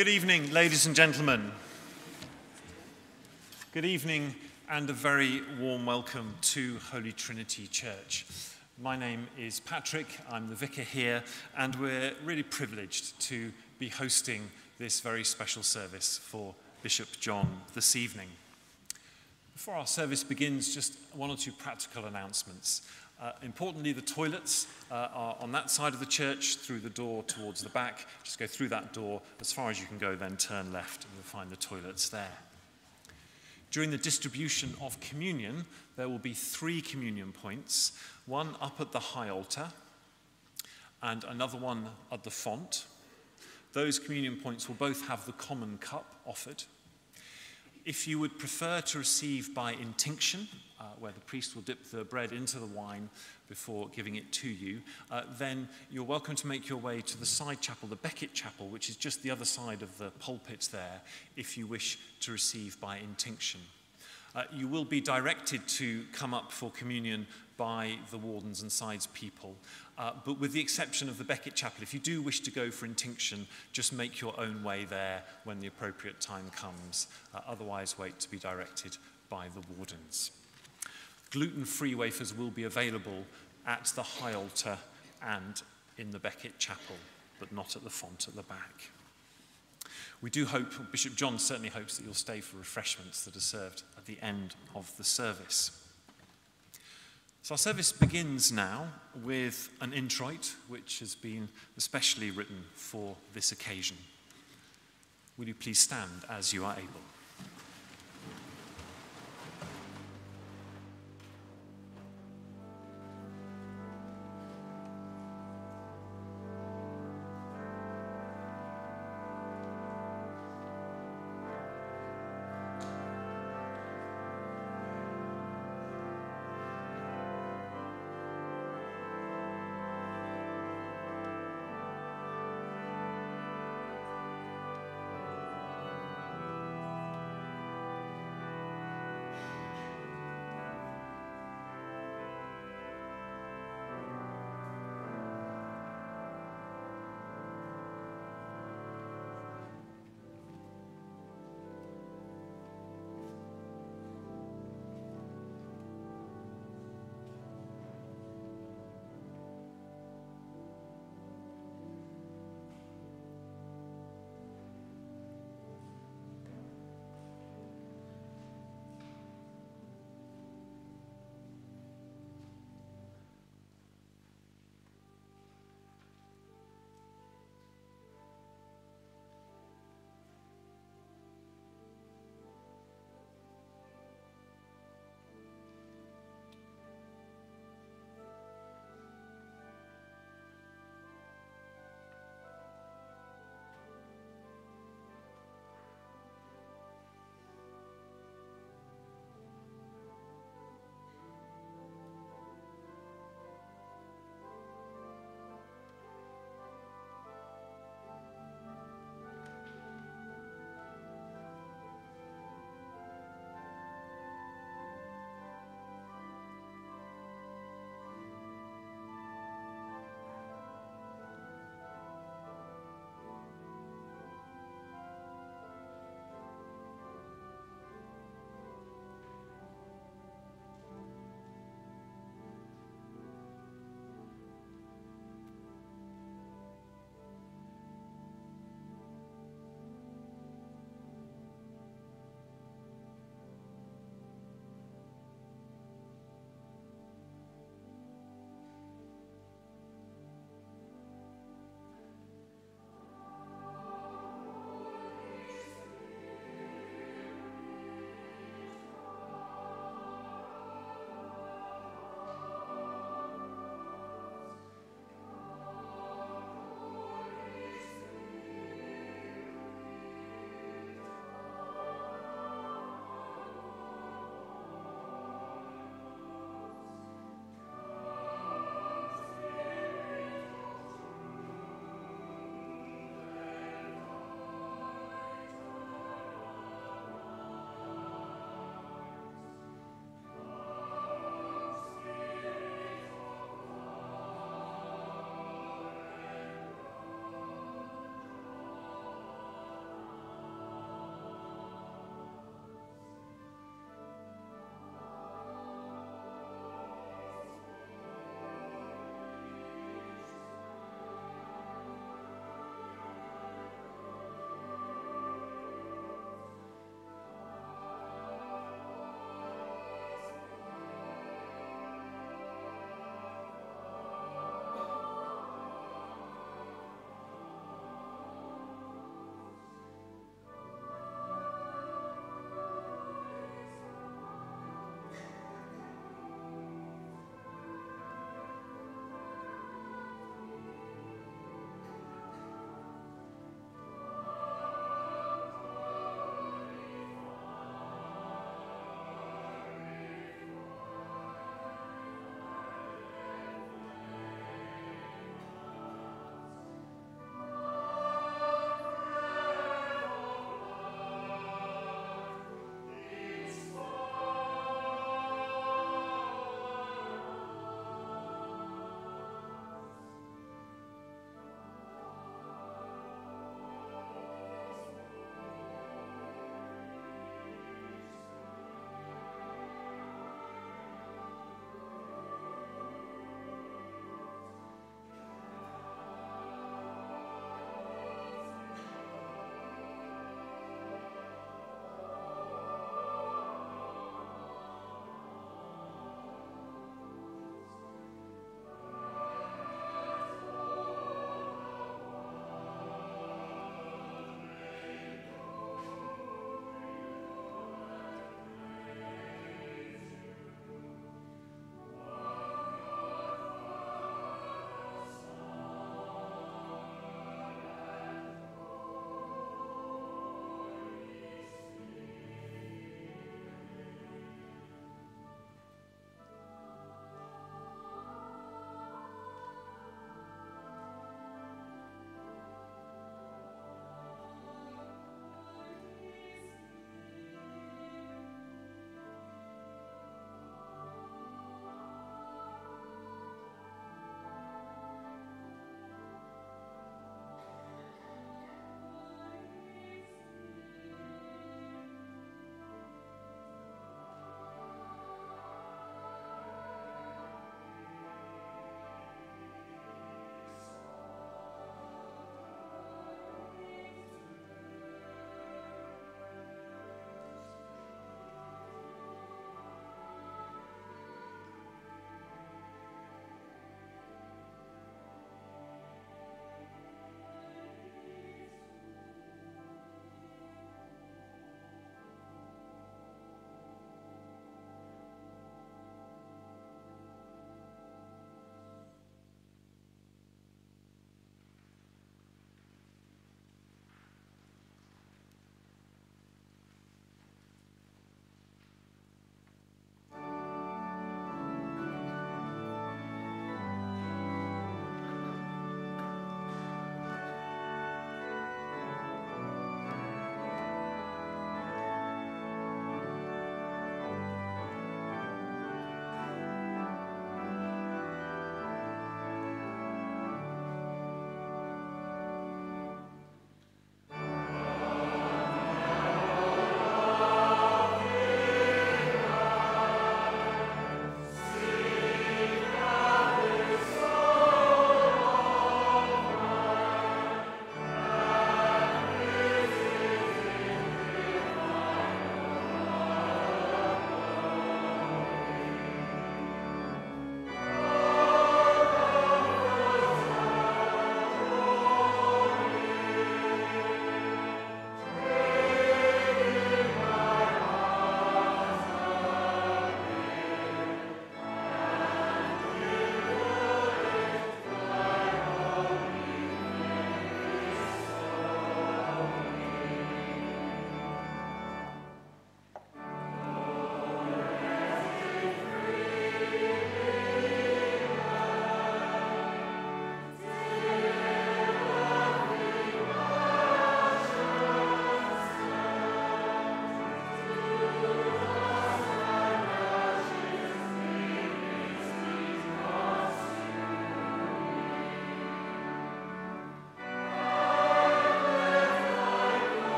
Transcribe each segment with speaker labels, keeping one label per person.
Speaker 1: Good evening, ladies and gentlemen. Good evening and a very warm welcome to Holy Trinity Church. My name is Patrick, I'm the vicar here, and we're really privileged to be hosting this very special service for Bishop John this evening. Before our service begins, just one or two practical announcements. Uh, importantly, the toilets uh, are on that side of the church through the door towards the back. Just go through that door as far as you can go, then turn left, and you'll find the toilets there. During the distribution of communion, there will be three communion points one up at the high altar, and another one at the font. Those communion points will both have the common cup offered. If you would prefer to receive by intinction, uh, where the priest will dip the bread into the wine before giving it to you, uh, then you're welcome to make your way to the side chapel, the Becket Chapel, which is just the other side of the pulpit there, if you wish to receive by intinction. Uh, you will be directed to come up for communion by the wardens and sides people. Uh, but with the exception of the Becket Chapel, if you do wish to go for intinction, just make your own way there when the appropriate time comes. Uh, otherwise, wait to be directed by the wardens. Gluten free wafers will be available at the high altar and in the Becket Chapel, but not at the font at the back. We do hope, Bishop John certainly hopes that you'll stay for refreshments that are served at the end of the service. So our service begins now with an introit which has been especially written for this occasion. Will you please stand as you are able?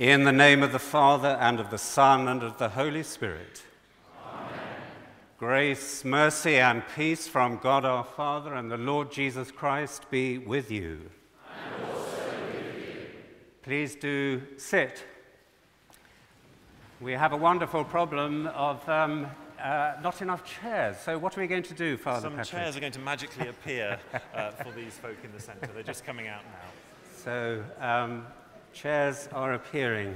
Speaker 2: In the name of the Father, and of the Son, and of the Holy Spirit.
Speaker 3: Amen.
Speaker 2: Grace, mercy, and peace from God our Father and the Lord Jesus Christ be with you.
Speaker 3: And also with you.
Speaker 2: Please do sit. We have a wonderful problem of um, uh, not enough chairs. So, what are we going to do, Father
Speaker 1: Some
Speaker 2: Patrick?
Speaker 1: chairs are going to magically appear uh, for these folk in the centre. They're just coming out now.
Speaker 2: So, um, chairs are appearing.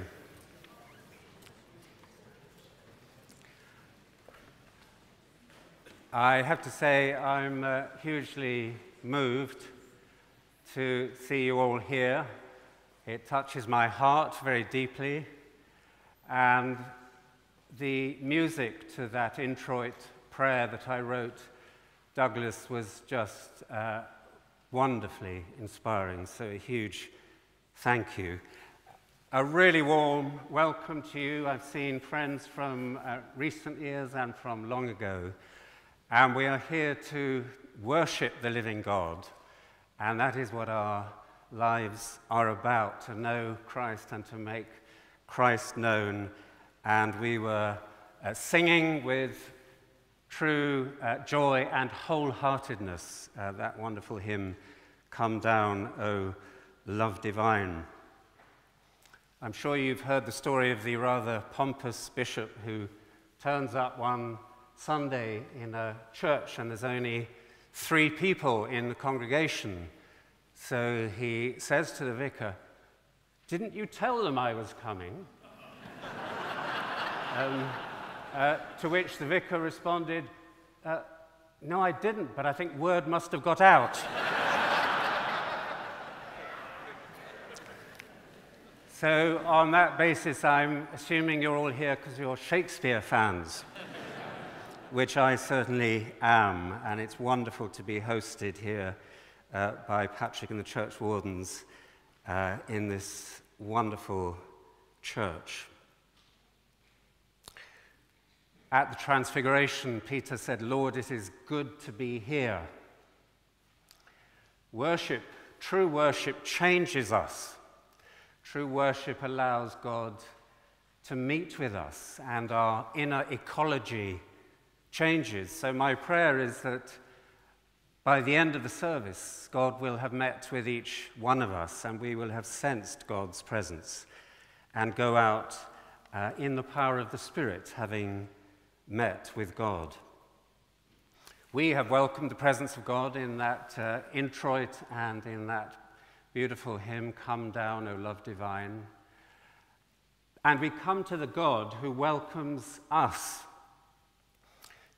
Speaker 2: I have to say, I'm uh, hugely moved to see you all here. It touches my heart very deeply. And the music to that introit prayer that I wrote, Douglas, was just uh, wonderfully inspiring. So, a huge thank you. A really warm welcome to you. I've seen friends from uh, recent years and from long ago. And we are here to worship the living God. And that is what our lives are about to know Christ and to make Christ known. And we were uh, singing with true uh, joy and wholeheartedness uh, that wonderful hymn, Come Down, O Love Divine. I'm sure you've heard the story of the rather pompous bishop who turns up one Sunday in a church and there's only three people in the congregation. So he says to the vicar, Didn't you tell them I was coming? um, uh, to which the vicar responded, uh, No, I didn't, but I think word must have got out. so, on that basis, I'm assuming you're all here because you're Shakespeare fans, which I certainly am, and it's wonderful to be hosted here uh, by Patrick and the church wardens uh, in this wonderful church. At the Transfiguration, Peter said, Lord, it is good to be here. Worship, true worship, changes us. True worship allows God to meet with us, and our inner ecology changes. So, my prayer is that by the end of the service, God will have met with each one of us, and we will have sensed God's presence and go out uh, in the power of the Spirit, having met with God. We have welcomed the presence of God in that uh, introit and in that beautiful hymn, Come Down, O Love Divine. And we come to the God who welcomes us.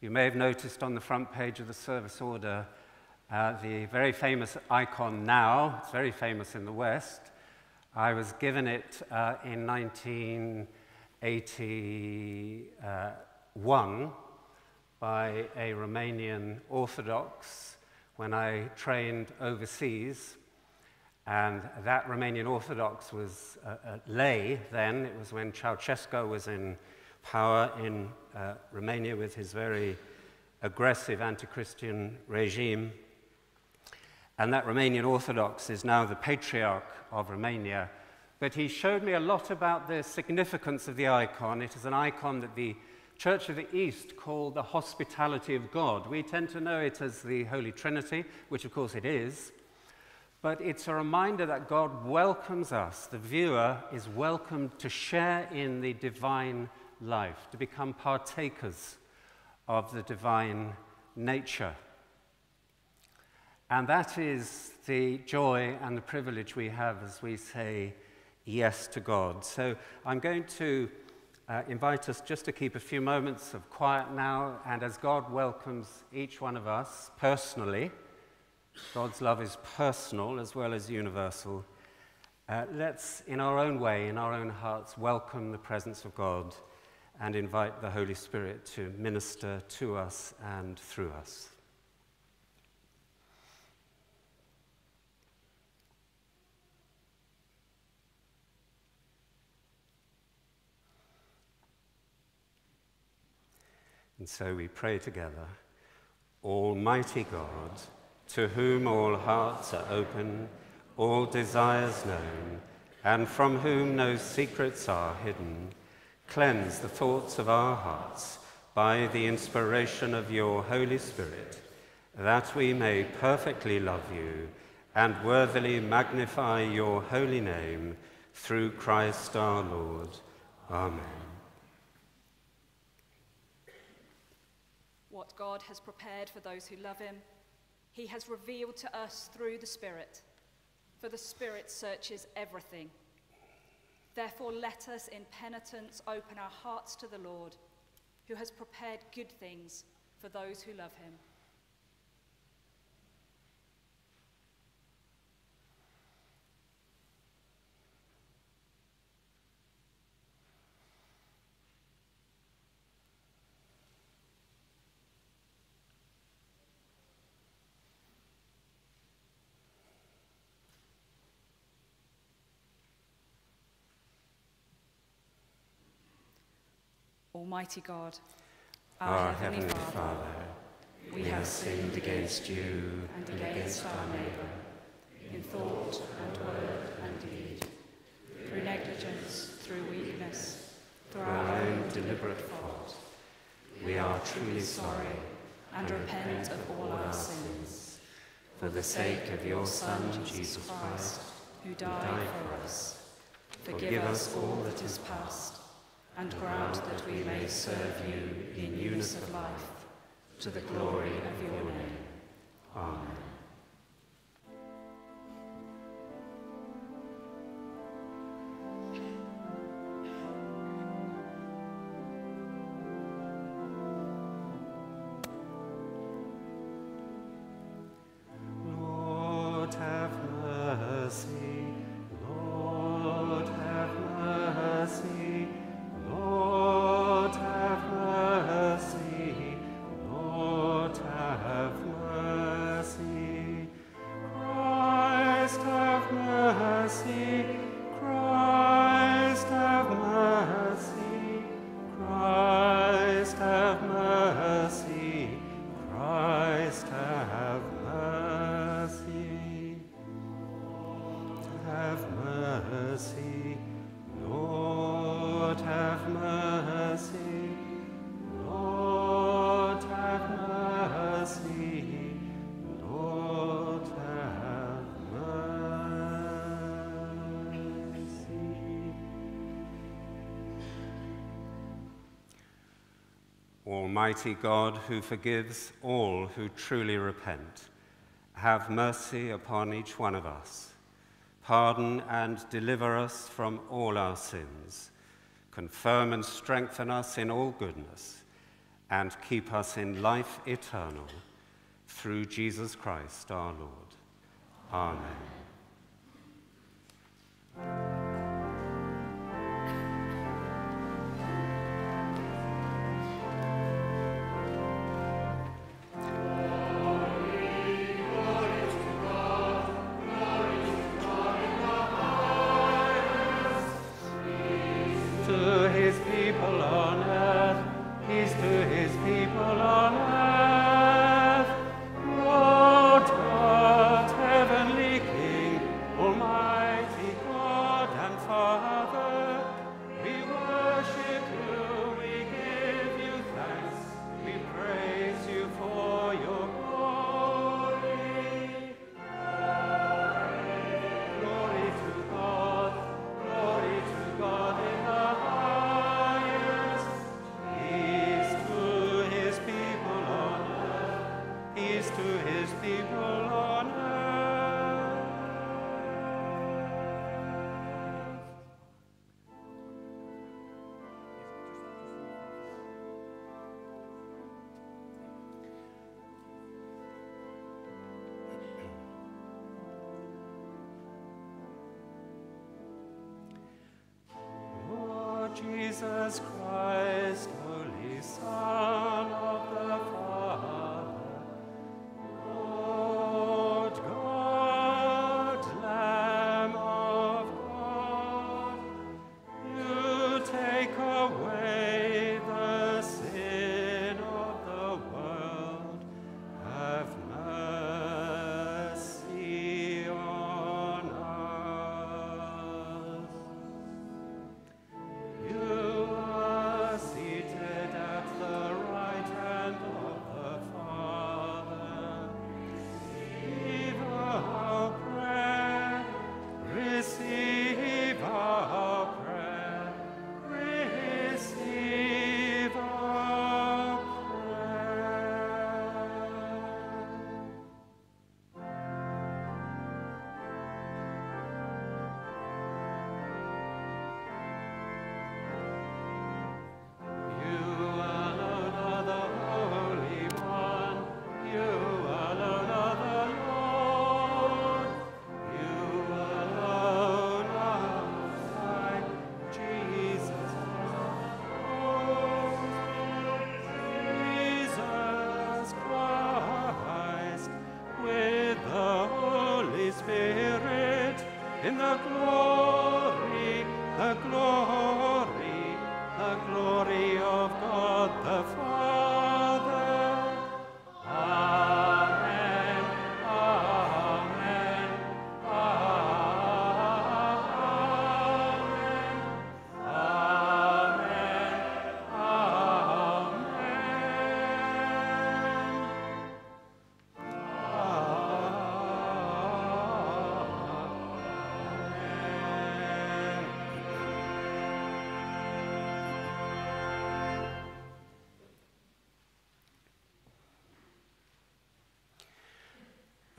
Speaker 2: You may have noticed on the front page of the service order uh, the very famous icon now. It's very famous in the West. I was given it uh, in 1981 by a Romanian Orthodox when I trained overseas. And that Romanian Orthodox was a, a lay then. It was when Ceausescu was in power in uh, Romania with his very aggressive anti Christian regime. And that Romanian Orthodox is now the patriarch of Romania. But he showed me a lot about the significance of the icon. It is an icon that the Church of the East called the hospitality of God. We tend to know it as the Holy Trinity, which of course it is. But it's a reminder that God welcomes us. The viewer is welcomed to share in the divine life, to become partakers of the divine nature. And that is the joy and the privilege we have as we say yes to God. So I'm going to uh, invite us just to keep a few moments of quiet now, and as God welcomes each one of us personally, God's love is personal as well as universal. Uh, let's, in our own way, in our own hearts, welcome the presence of God and invite the Holy Spirit to minister to us and through us. And so we pray together Almighty God, to whom all hearts are open, all desires known, and from whom no secrets are hidden, cleanse the thoughts of our hearts by the inspiration of your Holy Spirit, that we may perfectly love you and worthily magnify your holy name through Christ our Lord. Amen.
Speaker 4: What God has prepared for those who love him, he has revealed to us through the Spirit for the Spirit searches everything. Therefore, let us in penitence open our hearts to the Lord, who has prepared good things for those who love him. Almighty God,
Speaker 2: our, our Heavenly, Father, Father, we have sinned against you
Speaker 4: and against our neighbour, in thought and word and deed, through negligence, through weakness, through our own deliberate fault. We are truly sorry and repent of all our sins. For the sake of your Son, Jesus Christ, who died for us, forgive us all that is past and grant that we may serve you in newness of life, to the glory of your name. Amen.
Speaker 2: Almighty God, who forgives all who truly repent, have mercy upon each one of us. Pardon and deliver us from all our sins. Confirm and strengthen us in all goodness, and keep us in life eternal. Through Jesus Christ our Lord. Amen.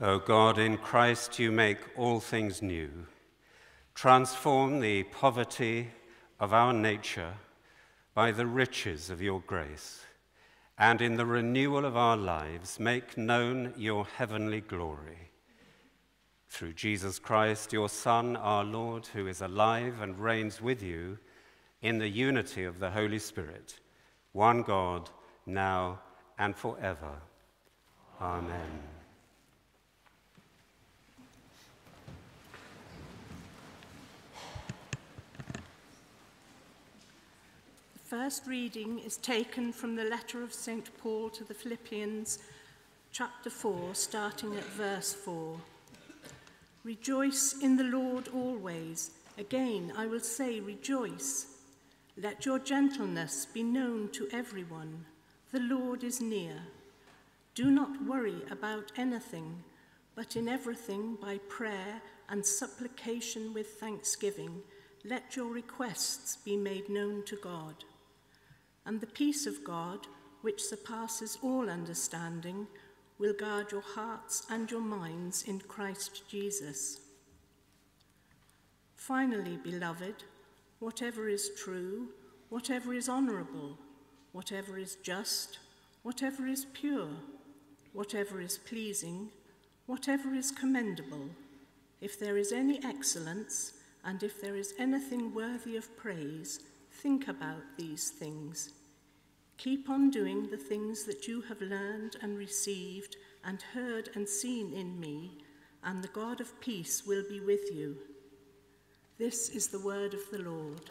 Speaker 2: O God, in Christ you make all things new. Transform the poverty of our nature by the riches of your grace, and in the renewal of our lives, make known your heavenly glory. Through Jesus Christ, your Son, our Lord, who is alive and reigns with you in the unity of the Holy Spirit, one God, now and forever. Amen.
Speaker 5: First reading is taken from the letter of St. Paul to the Philippians, chapter 4, starting at verse 4. Rejoice in the Lord always. Again, I will say, rejoice. Let your gentleness be known to everyone. The Lord is near. Do not worry about anything, but in everything, by prayer and supplication with thanksgiving, let your requests be made known to God. And the peace of God, which surpasses all understanding, will guard your hearts and your minds in Christ Jesus. Finally, beloved, whatever is true, whatever is honorable, whatever is just, whatever is pure, whatever is pleasing, whatever is commendable, if there is any excellence, and if there is anything worthy of praise, think about these things. Keep on doing the things that you have learned and received and heard and seen in me, and the God of peace will be with you. This is the word of the Lord.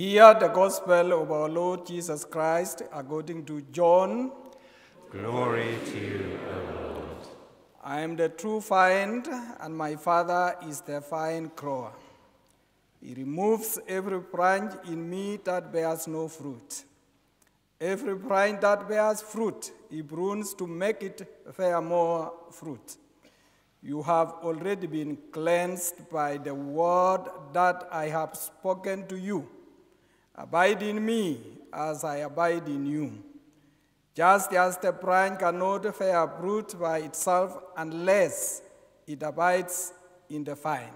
Speaker 3: Hear the gospel of our Lord Jesus Christ according to John.
Speaker 2: Glory to you, O Lord.
Speaker 3: I am the true vine, and my Father is the vine grower. He removes every branch in me that bears no fruit. Every branch that bears fruit, he prunes to make it bear more fruit. You have already been cleansed by the word that I have spoken to you. Abide in me as I abide in you. Just as the branch cannot bear fruit by itself unless it abides in the vine,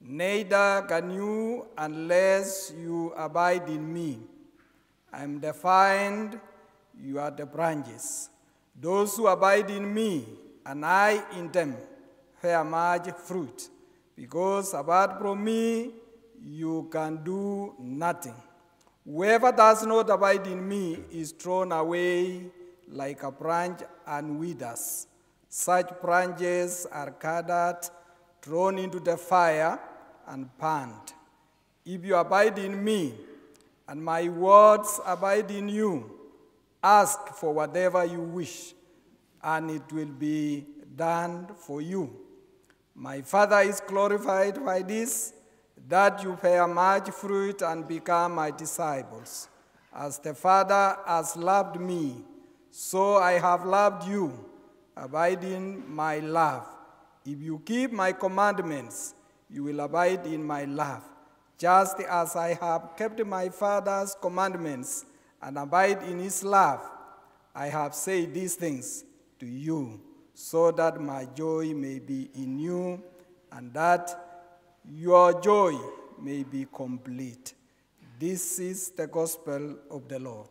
Speaker 3: neither can you unless you abide in me. I am the vine, you are the branches. Those who abide in me and I in them bear much fruit, because apart from me, you can do nothing. Whoever does not abide in me is thrown away like a branch and withers. Such branches are gathered, thrown into the fire, and burned. If you abide in me, and my words abide in you, ask for whatever you wish, and it will be done for you. My Father is glorified by this that you bear much fruit and become my disciples. As the Father has loved me, so I have loved you. Abide in my love. If you keep my commandments, you will abide in my love, just as I have kept my Father's commandments and abide in his love. I have said these things to you, so that my joy may be in you and that your joy may be complete. This is the gospel of the Lord.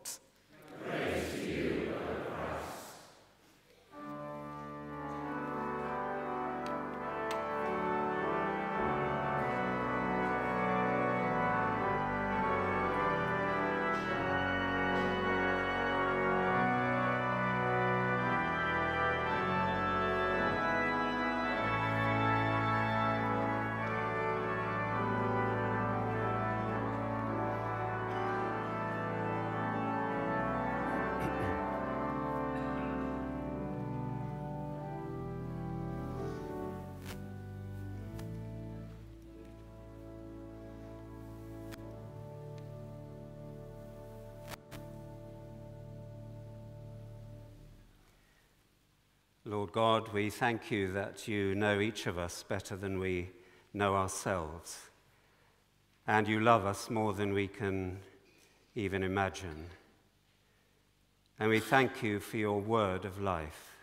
Speaker 2: God, we thank you that you know each of us better than we know ourselves. And you love us more than we can even imagine. And we thank you for your word of life.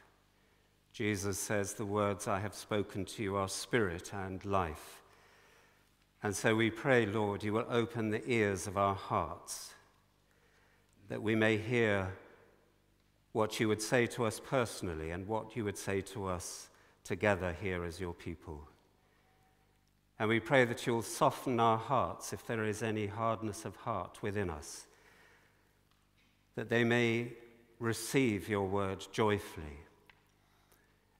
Speaker 2: Jesus says, The words I have spoken to you are spirit and life. And so we pray, Lord, you will open the ears of our hearts that we may hear what you would say to us personally and what you would say to us together here as your people. And we pray that you'll soften our hearts if there is any hardness of heart within us, that they may receive your word joyfully.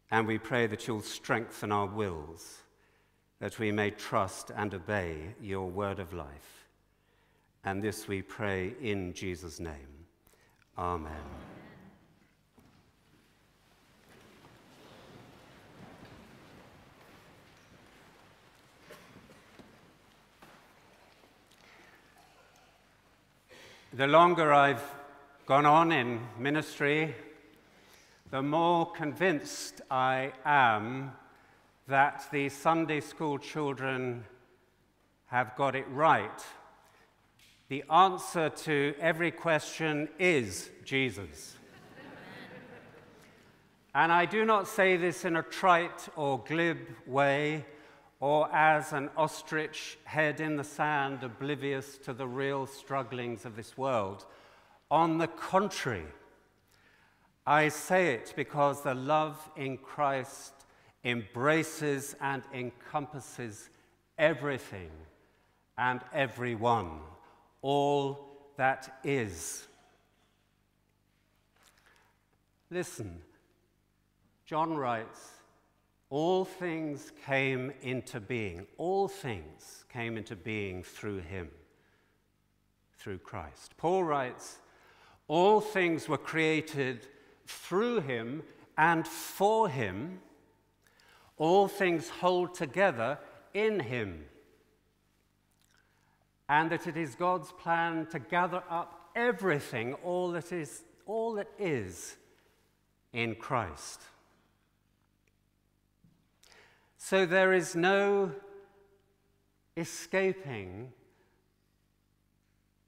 Speaker 2: And we pray that you'll strengthen our wills, that we may trust and obey your word of life. And this we pray in Jesus' name. Amen. The longer I've gone on in ministry, the more convinced I am that the Sunday school children have got it right. The answer to every question is Jesus. and I do not say this in a trite or glib way or as an ostrich head in the sand, oblivious to the real strugglings of this world. On the contrary, I say it because the love in Christ embraces and encompasses everything and everyone, all that is. Listen, John writes, all things came into being. All things came into being through him. through Christ. Paul writes, All things were created through him and for him. All things hold together in him. And that it is God's plan to gather up everything, all that is, all that is in Christ. So there is no escaping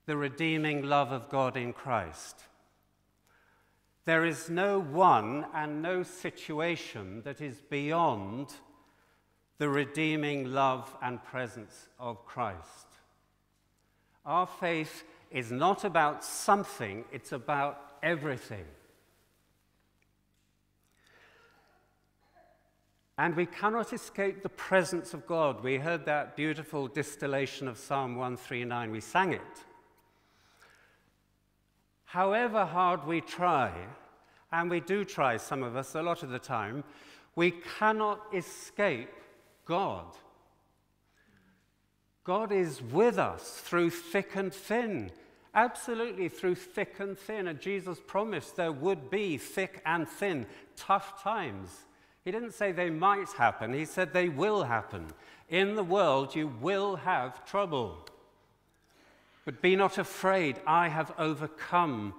Speaker 2: the redeeming love of God in Christ. There is no one and no situation that is beyond the redeeming love and presence of Christ. Our faith is not about something, it's about everything. And we cannot escape the presence of God. We heard that beautiful distillation of Psalm 139. We sang it. However hard we try, and we do try, some of us, a lot of the time, we cannot escape God. God is with us through thick and thin. Absolutely, through thick and thin. And Jesus promised there would be thick and thin, tough times. He didn't say they might happen, he said they will happen. In the world, you will have trouble. But be not afraid, I have overcome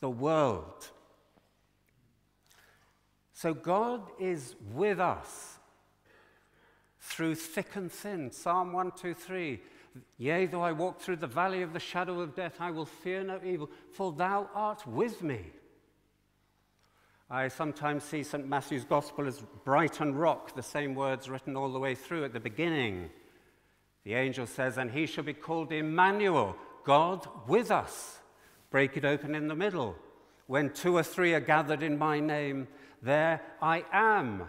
Speaker 2: the world. So God is with us through thick and thin. Psalm 123 Yea, though I walk through the valley of the shadow of death, I will fear no evil, for thou art with me. I sometimes see St. Matthew's Gospel as Brighton rock, the same words written all the way through at the beginning. The angel says, And he shall be called Emmanuel, God with us. Break it open in the middle. When two or three are gathered in my name, there I am.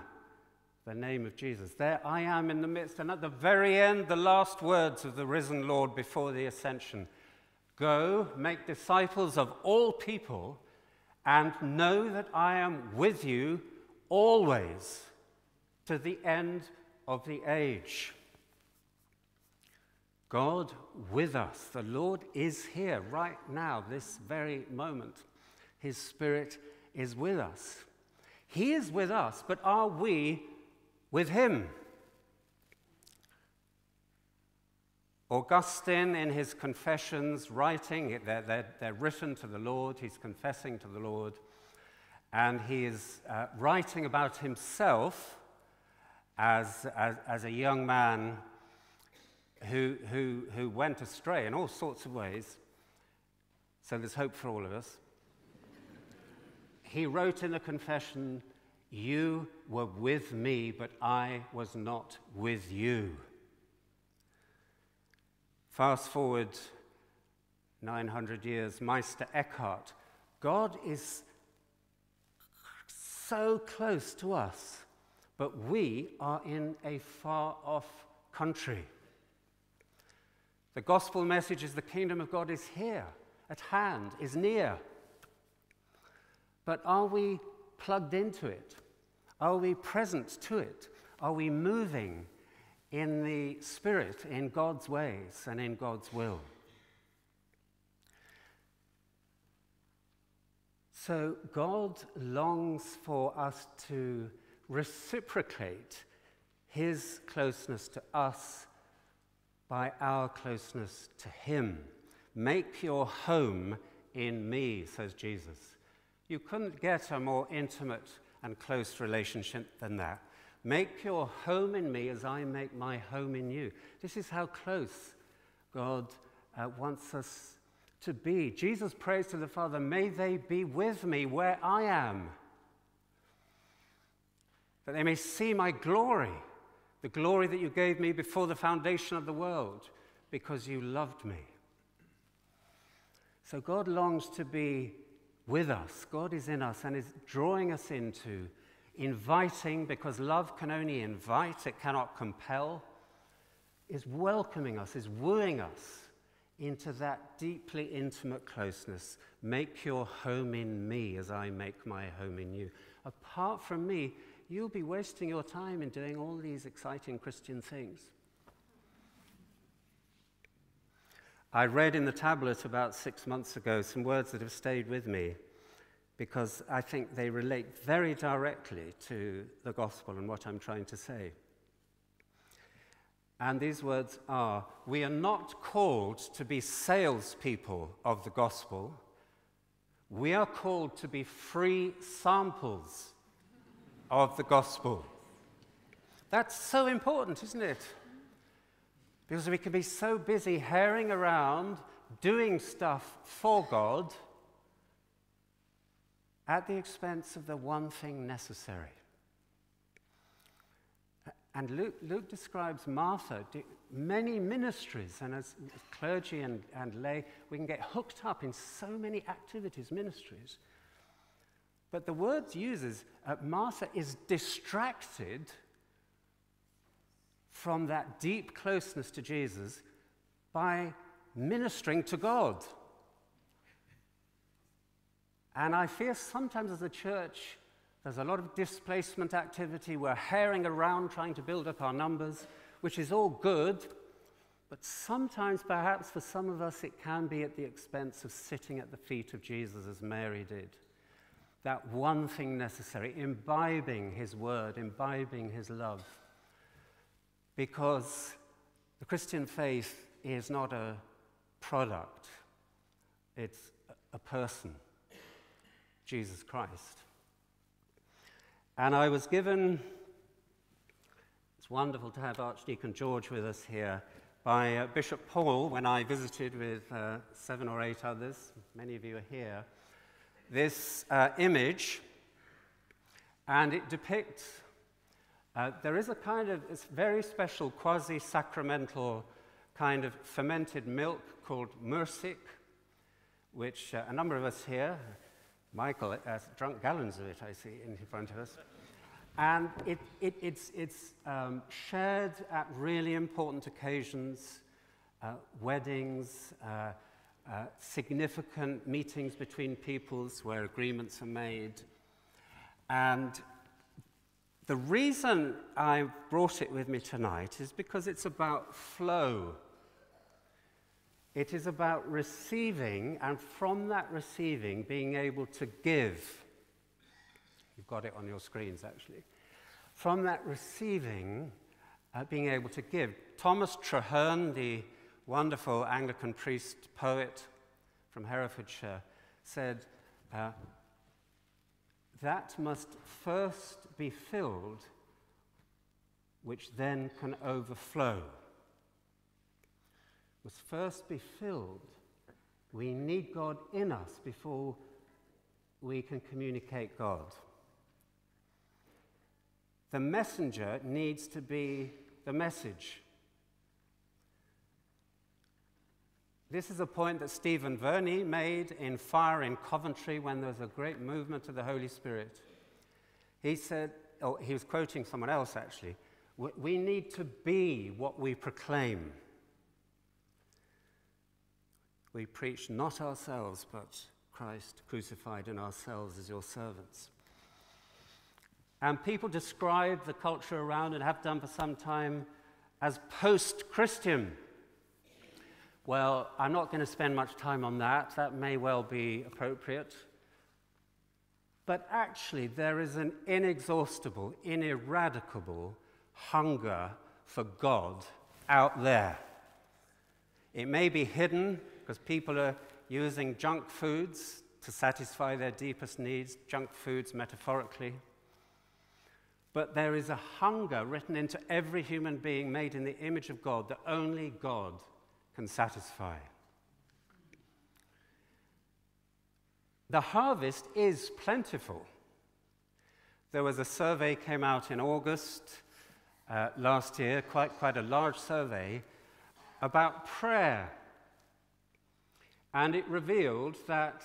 Speaker 2: The name of Jesus. There I am in the midst. And at the very end, the last words of the risen Lord before the ascension Go, make disciples of all people and know that I am with you always to the end of the age. God with us. The Lord is here right now, this very moment. His Spirit is with us. He is with us, but are we with Him? Augustine, in his confessions, writing, they're, they're, they're, written to the Lord, he's confessing to the Lord, and he is uh, writing about himself as, as, as, a young man who, who, who went astray in all sorts of ways. So there's hope for all of us. He wrote in the confession, You were with me, but I was not with you. Fast forward 900 years, Meister Eckhart. God is so close to us, but we are in a far off country. The gospel message is the kingdom of God is here, at hand, is near. But are we plugged into it? Are we present to it? Are we moving in the Spirit, in God's ways, and in God's will. So, God longs for us to reciprocate His closeness to us by our closeness to Him. Make your home in me, says Jesus. You couldn't get a more intimate and close relationship than that. Make your home in me as I make my home in you. This is how close God uh, wants us to be. Jesus prays to the Father, May they be with me where I am, that they may see my glory, the glory that you gave me before the foundation of the world, because you loved me. So God longs to be with us. God is in us and is drawing us into inviting, because love can only invite, it cannot compel, is welcoming us, is wooing us into that deeply intimate closeness. Make your home in me as I make my home in you. Apart from me, you'll be wasting your time in doing all these exciting Christian things. I read in the tablet about six months ago some words that have stayed with me because I think they relate very directly to the gospel and what I'm trying to say. And these words are We are not called to be salespeople of the gospel. We are called to be free samples of the gospel. That's so important, isn't it? Because we can be so busy herring around, doing stuff for God, at the expense of the one thing necessary. And Luke, Luke, describes Martha, many ministries, and as clergy and, and lay, we can get hooked up in so many activities, ministries. But the word uses, uh, Martha is distracted from that deep closeness to Jesus by ministering to God. And I fear sometimes as a church, there's a lot of displacement activity. We're herring around trying to build up our numbers, which is all good. But sometimes, perhaps for some of us, it can be at the expense of sitting at the feet of Jesus as Mary did. That one thing necessary, imbibing his word, imbibing his love. Because the Christian faith is not a product, it's a person, Jesus Christ. And I was given, it's wonderful to have Archdeacon George with us here, by uh, Bishop Paul when I visited with uh, seven or eight others. Many of you are here. This uh, image, and it depicts, uh, there is a kind of it's very special quasi sacramental kind of fermented milk called mursik, which uh, a number of us here, Michael has drunk gallons of it, I see, in front of us. And it, it, it's, it's um, shared at really important occasions, uh, weddings, uh, uh, significant meetings between peoples where agreements are made. And the reason I brought it with me tonight is because it's about flow. It is about receiving, and from that receiving, being able to give. You've got it on your screens, actually. From that receiving, uh, being able to give. Thomas Traherne, the wonderful Anglican priest poet from Herefordshire, said, uh, That must first be filled, which then can overflow must first be filled. We need God in us before we can communicate God. The messenger needs to be the message. This is a point that Stephen Verney made in Fire in Coventry when there was a great movement of the Holy Spirit. He said, oh, he was quoting someone else actually, we need to be what we proclaim. We preach not ourselves, but Christ crucified in ourselves as your servants. And people describe the culture around and have done for some time as post Christian. Well, I'm not going to spend much time on that. That may well be appropriate. But actually, there is an inexhaustible, ineradicable hunger for God out there. It may be hidden because people are using junk foods to satisfy their deepest needs, junk foods metaphorically. But there is a hunger written into every human being made in the image of God that only God can satisfy. The harvest is plentiful. There was a survey came out in August uh, last year, quite, quite a large survey, about prayer and it revealed that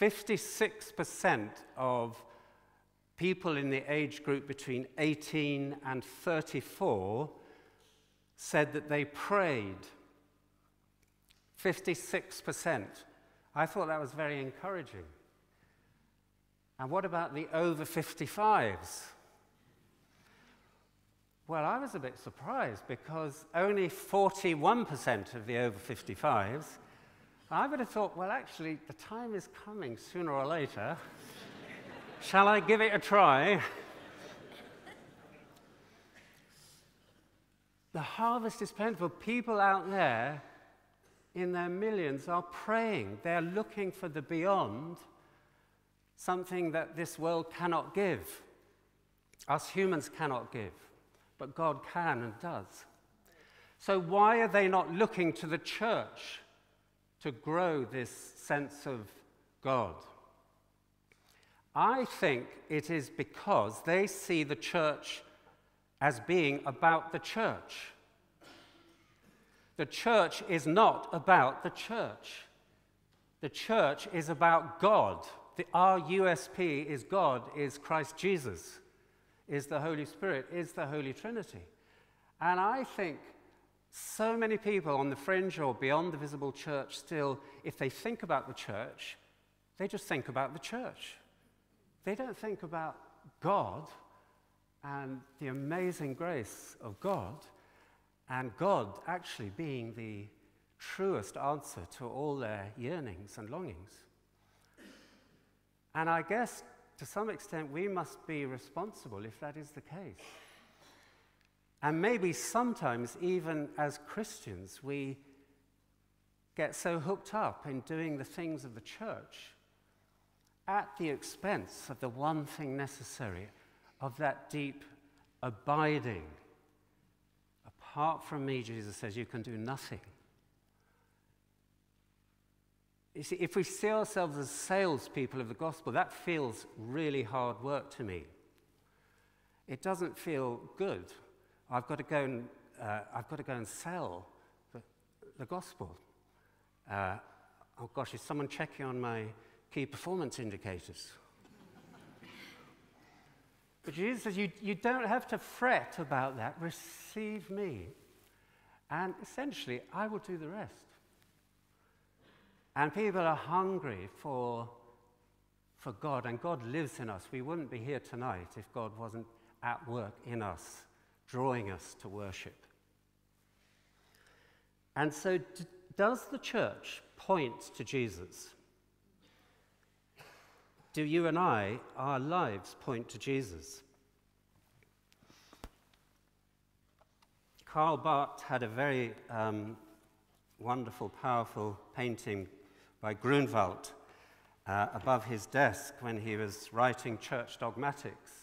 Speaker 2: 56% of people in the age group between 18 and 34 said that they prayed. 56%. I thought that was very encouraging. And what about the over 55s? Well, I was a bit surprised because only 41% of the over 55s. I would have thought, well, actually, the time is coming sooner or later. Shall I give it a try? the harvest is plentiful. People out there in their millions are praying. They're looking for the beyond, something that this world cannot give. Us humans cannot give but God can and does. So, why are they not looking to the church to grow this sense of God? I think it is because they see the church as being about the church. The church is not about the church. The church is about God. The, our USP is God, is Christ Jesus is the Holy Spirit, is the Holy Trinity. And I think so many people on the fringe or beyond the visible church still, if they think about the church, they just think about the church. They don't think about God and the amazing grace of God, and God actually being the truest answer to all their yearnings and longings. And I guess to some extent, we must be responsible if that is the case. And maybe sometimes, even as Christians, we get so hooked up in doing the things of the church at the expense of the one thing necessary of that deep abiding. Apart from me, Jesus says, you can do nothing. You see, if we see ourselves as salespeople of the gospel, that feels really hard work to me. It doesn't feel good. I've got to go and, uh, I've got to go and sell the, the gospel. Uh, oh gosh, is someone checking on my key performance indicators? but Jesus says, you, you don't have to fret about that. Receive me. And essentially, I will do the rest. And people are hungry for, for God, and God lives in us. We wouldn't be here tonight if God wasn't at work in us, drawing us to worship. And so, does the church point to Jesus? Do you and I, our lives, point to Jesus? Karl Barth had a very um, wonderful, powerful painting by Grunewald uh, above his desk when he was writing church dogmatics.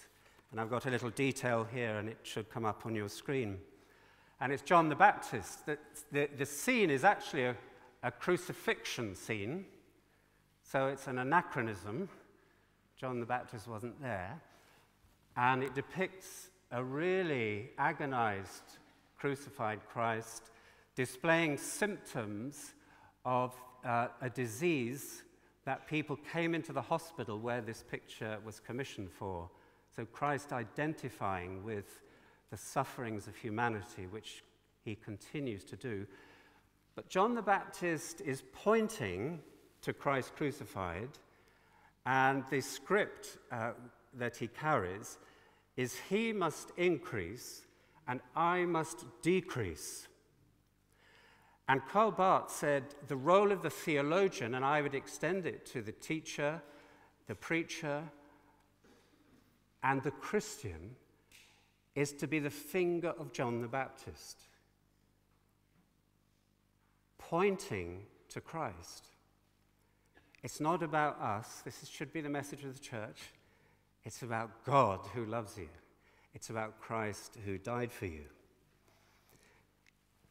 Speaker 2: And I've got a little detail here, and it should come up on your screen. And it's John the Baptist. The, the, the scene is actually a, a crucifixion scene, so it's an anachronism. John the Baptist wasn't there. And it depicts a really agonized crucified Christ displaying symptoms of uh, a disease that people came into the hospital where this picture was commissioned for. So Christ identifying with the sufferings of humanity, which he continues to do. But John the Baptist is pointing to Christ crucified, and the script uh, that he carries is He must increase and I must decrease. And Karl Barth said the role of the theologian, and I would extend it to the teacher, the preacher, and the Christian, is to be the finger of John the Baptist, pointing to Christ. It's not about us. This should be the message of the church. It's about God who loves you. It's about Christ who died for you.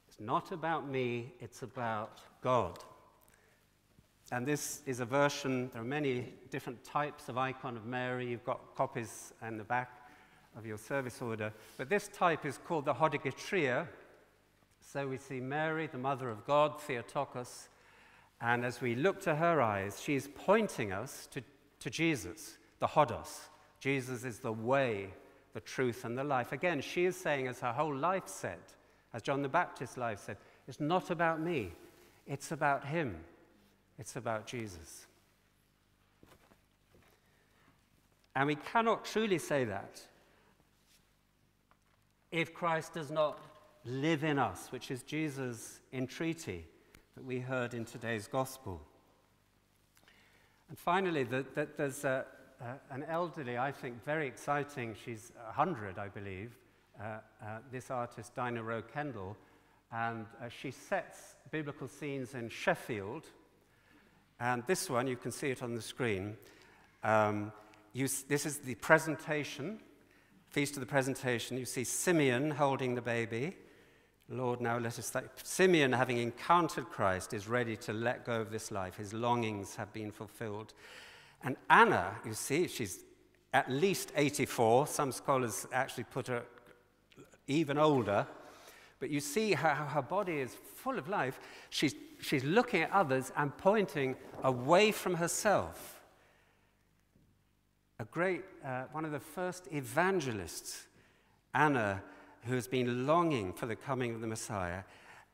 Speaker 2: It's not about me, it's about God. And this is a version, there are many different types of icon of Mary. You've got copies in the back of your service order. But this type is called the Hodegetria. So we see Mary, the mother of God, Theotokos. And as we look to her eyes, she's pointing us to, to Jesus, the Hodos. Jesus is the way, the truth, and the life. Again, she is saying, as her whole life said, as John the Baptist's life said, it's not about me, it's about him, it's about Jesus. And we cannot truly say that if Christ does not live in us, which is Jesus' entreaty that we heard in today's gospel. And finally, the, the, there's a, an elderly, I think, very exciting, she's 100, I believe, uh, uh, this artist, Dinah Roe Kendall, and uh, she sets biblical scenes in Sheffield. And this one, you can see it on the screen. Um, you, this is the presentation Feast of the Presentation, you see Simeon holding the baby. Lord, now let us thank. Simeon, having encountered Christ, is ready to let go of this life. His longings have been fulfilled. And Anna, you see, she's at least 84. Some scholars actually put her even older. But you see how, her body is full of life. She's, she's looking at others and pointing away from herself a great, uh, one of the first evangelists, Anna, who has been longing for the coming of the Messiah.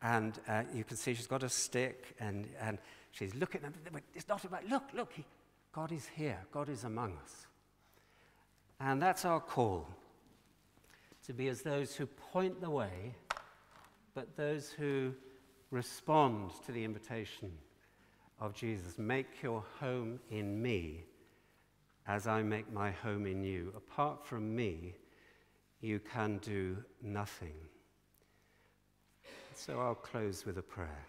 Speaker 2: And uh, you can see she's got a stick and, and she's looking at them. It's not about, look, look, he, God is here, God is among us. And that's our call to be as those who point the way, but those who respond to the invitation of Jesus. Make your home in me as I make my home in you. Apart from me, you can do nothing. So I'll close with a prayer.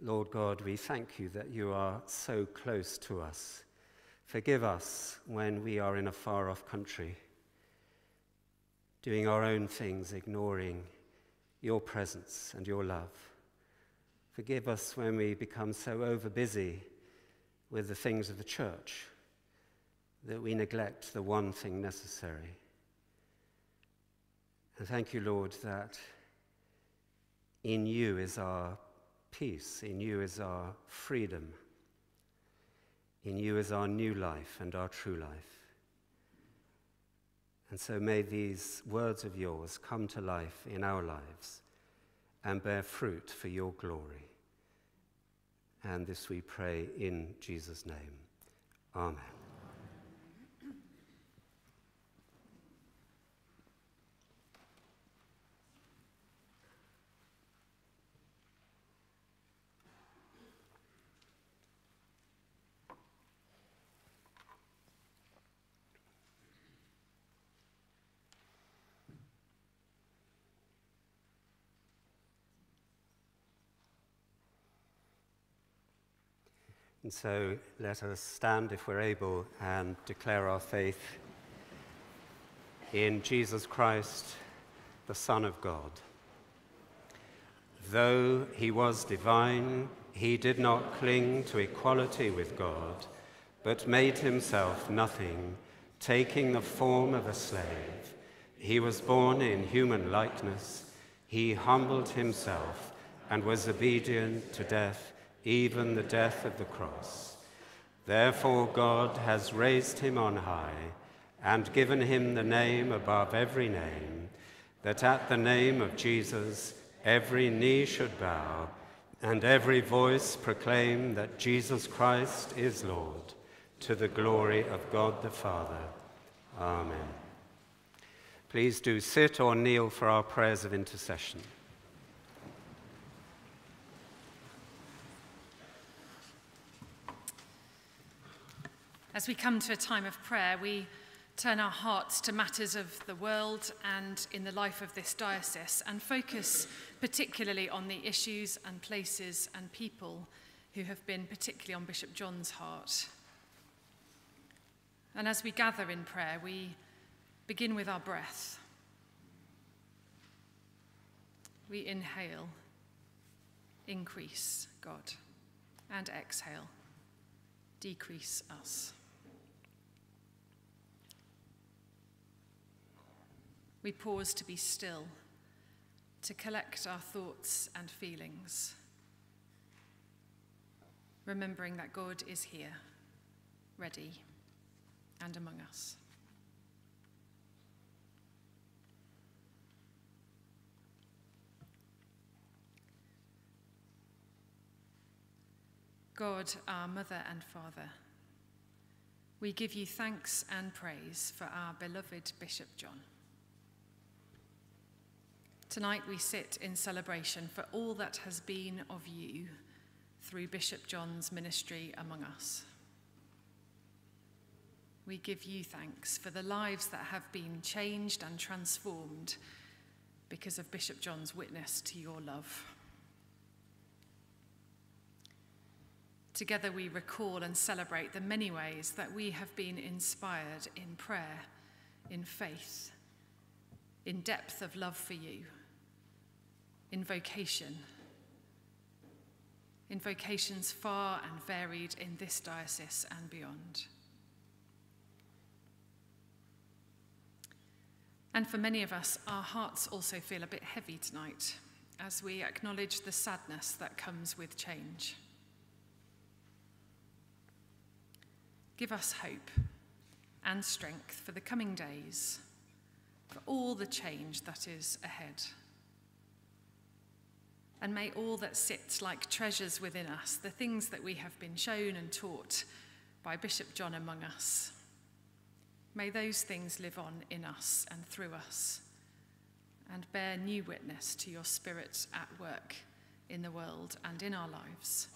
Speaker 2: Lord God, we thank you that you are so close to us. Forgive us when we are in a far off country, doing our own things, ignoring your presence and your love. Forgive us when we become so over busy with the things of the church that we neglect the one thing necessary. And thank you, Lord, that in you is our peace, in you is our freedom, in you is our new life and our true life. And so may these words of yours come to life in our lives and bear fruit for your glory. And this we pray in Jesus' name. Amen. And so let us stand, if we're able, and declare our faith in Jesus Christ, the Son of God. Though he was divine, he did not cling to equality with God, but made himself nothing, taking the form of a slave. He was born in human likeness. He humbled himself and was obedient to death even the death of the cross. Therefore, God has raised him on high and given him the name above every name, that at the name of Jesus every knee should bow and every voice proclaim that Jesus Christ is Lord, to the glory of God the Father. Amen. Please do sit or kneel for our prayers of intercession.
Speaker 6: As we come to a time of prayer, we turn our hearts to matters of the world and in the life of this diocese and focus particularly on the issues and places and people who have been particularly on Bishop John's heart. And as we gather in prayer, we begin with our breath. We inhale, increase God, and exhale, decrease us. We pause to be still, to collect our thoughts and feelings, remembering that God is here, ready, and among us. God, our Mother and Father, we give you thanks and praise for our beloved Bishop John. Tonight we sit in celebration for all that has been of you through Bishop John's ministry among us. We give you thanks for the lives that have been changed and transformed because of Bishop John's witness to your love. Together we recall and celebrate the many ways that we have been inspired in prayer, in faith, in depth of love for you, in vocation, in vocations far and varied in this diocese and beyond. And for many of us, our hearts also feel a bit heavy tonight as we acknowledge the sadness that comes with change. Give us hope and strength for the coming days, for all the change that is ahead. And may all that sits like treasures within us, the things that we have been shown and taught by Bishop John among us, May those things live on in us and through us and bear new witness to your Spirit at work in the world and in our lives.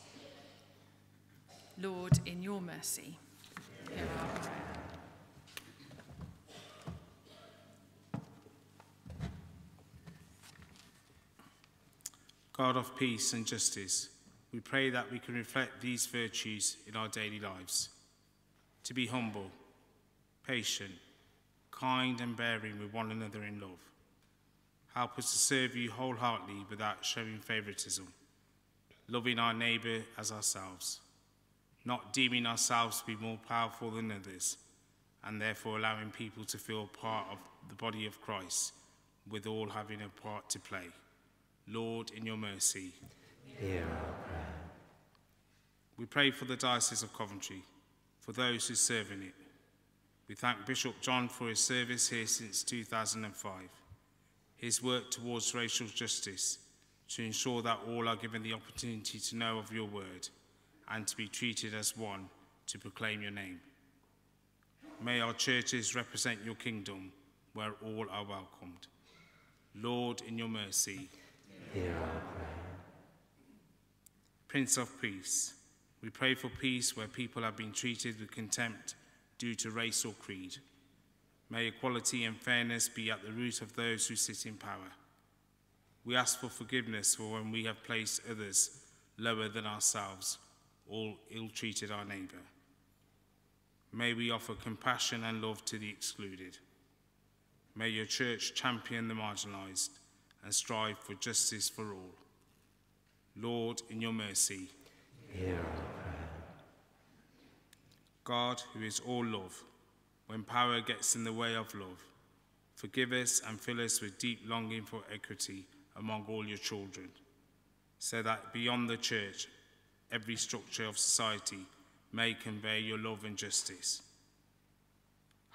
Speaker 6: Lord, in your mercy, hear our prayer.
Speaker 7: God of peace and justice, we pray that we can reflect these virtues in our daily lives. To be humble, patient, kind, and bearing with one another in love. Help us to serve you wholeheartedly without showing favoritism, loving our neighbour as ourselves, not deeming ourselves to be more powerful than others, and therefore allowing people to feel part of the body of Christ, with all having a part to play. Lord, in your mercy,
Speaker 2: hear our prayer.
Speaker 7: We pray for the Diocese of Coventry, for those who serve in it, we thank Bishop John for his service here since 2005, his work towards racial justice to ensure that all are given the opportunity to know of your word and to be treated as one to proclaim your name. May our churches represent your kingdom where all are welcomed. Lord, in your mercy,
Speaker 2: hear our prayer.
Speaker 7: Prince of Peace, we pray for peace where people have been treated with contempt due to race or creed. May equality and fairness be at the root of those who sit in power. We ask for forgiveness for when we have placed others lower than ourselves or ill treated our neighbour. May we offer compassion and love to the excluded. May your church champion the marginalised and strive for justice for all. Lord, in your mercy,
Speaker 2: hear our prayer.
Speaker 7: God, who is all love, when power gets in the way of love, forgive us and fill us with deep longing for equity among all your children, so that beyond the church, every structure of society may convey your love and justice.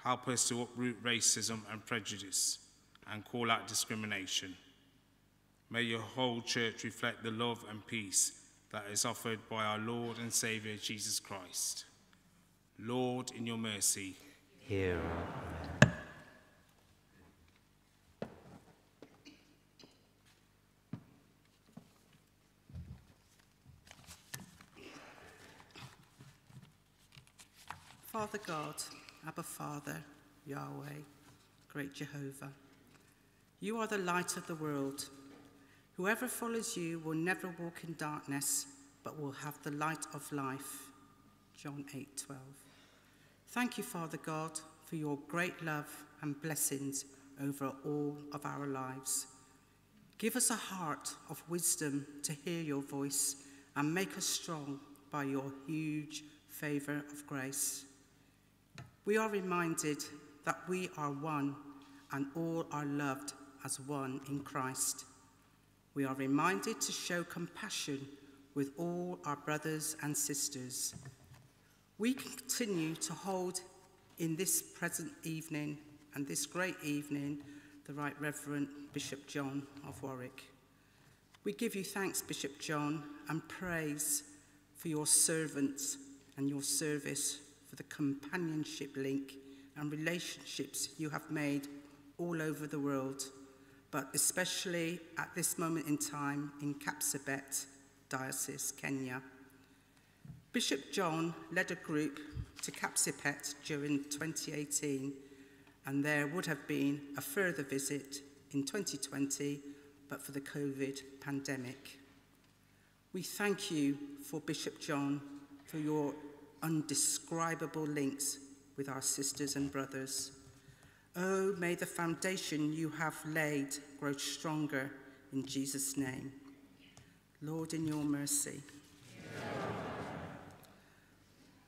Speaker 7: Help us to uproot racism and prejudice and call out discrimination. May your whole church reflect the love and peace that is offered by our Lord and Saviour Jesus Christ. Lord, in your mercy,
Speaker 2: hear our prayer.
Speaker 8: Father God, Abba Father, Yahweh, great Jehovah, you are the light of the world. Whoever follows you will never walk in darkness, but will have the light of life. John 8:12. Thank you, Father God, for your great love and blessings over all of our lives. Give us a heart of wisdom to hear your voice and make us strong by your huge favour of grace. We are reminded that we are one and all are loved as one in Christ. We are reminded to show compassion with all our brothers and sisters we continue to hold in this present evening and this great evening the Right Reverend Bishop John of Warwick. We give you thanks, Bishop John, and praise for your servants and your service, for the companionship link and relationships you have made all over the world, but especially at this moment in time in Kapsabet Diocese, Kenya. Bishop John led a group to Kapsabet during 2018, and there would have been a further visit in 2020, but for the COVID pandemic. We thank you for Bishop John for your undescribable links with our sisters and brothers. Oh, may the foundation you have laid grow stronger in Jesus' name. Lord, in your mercy.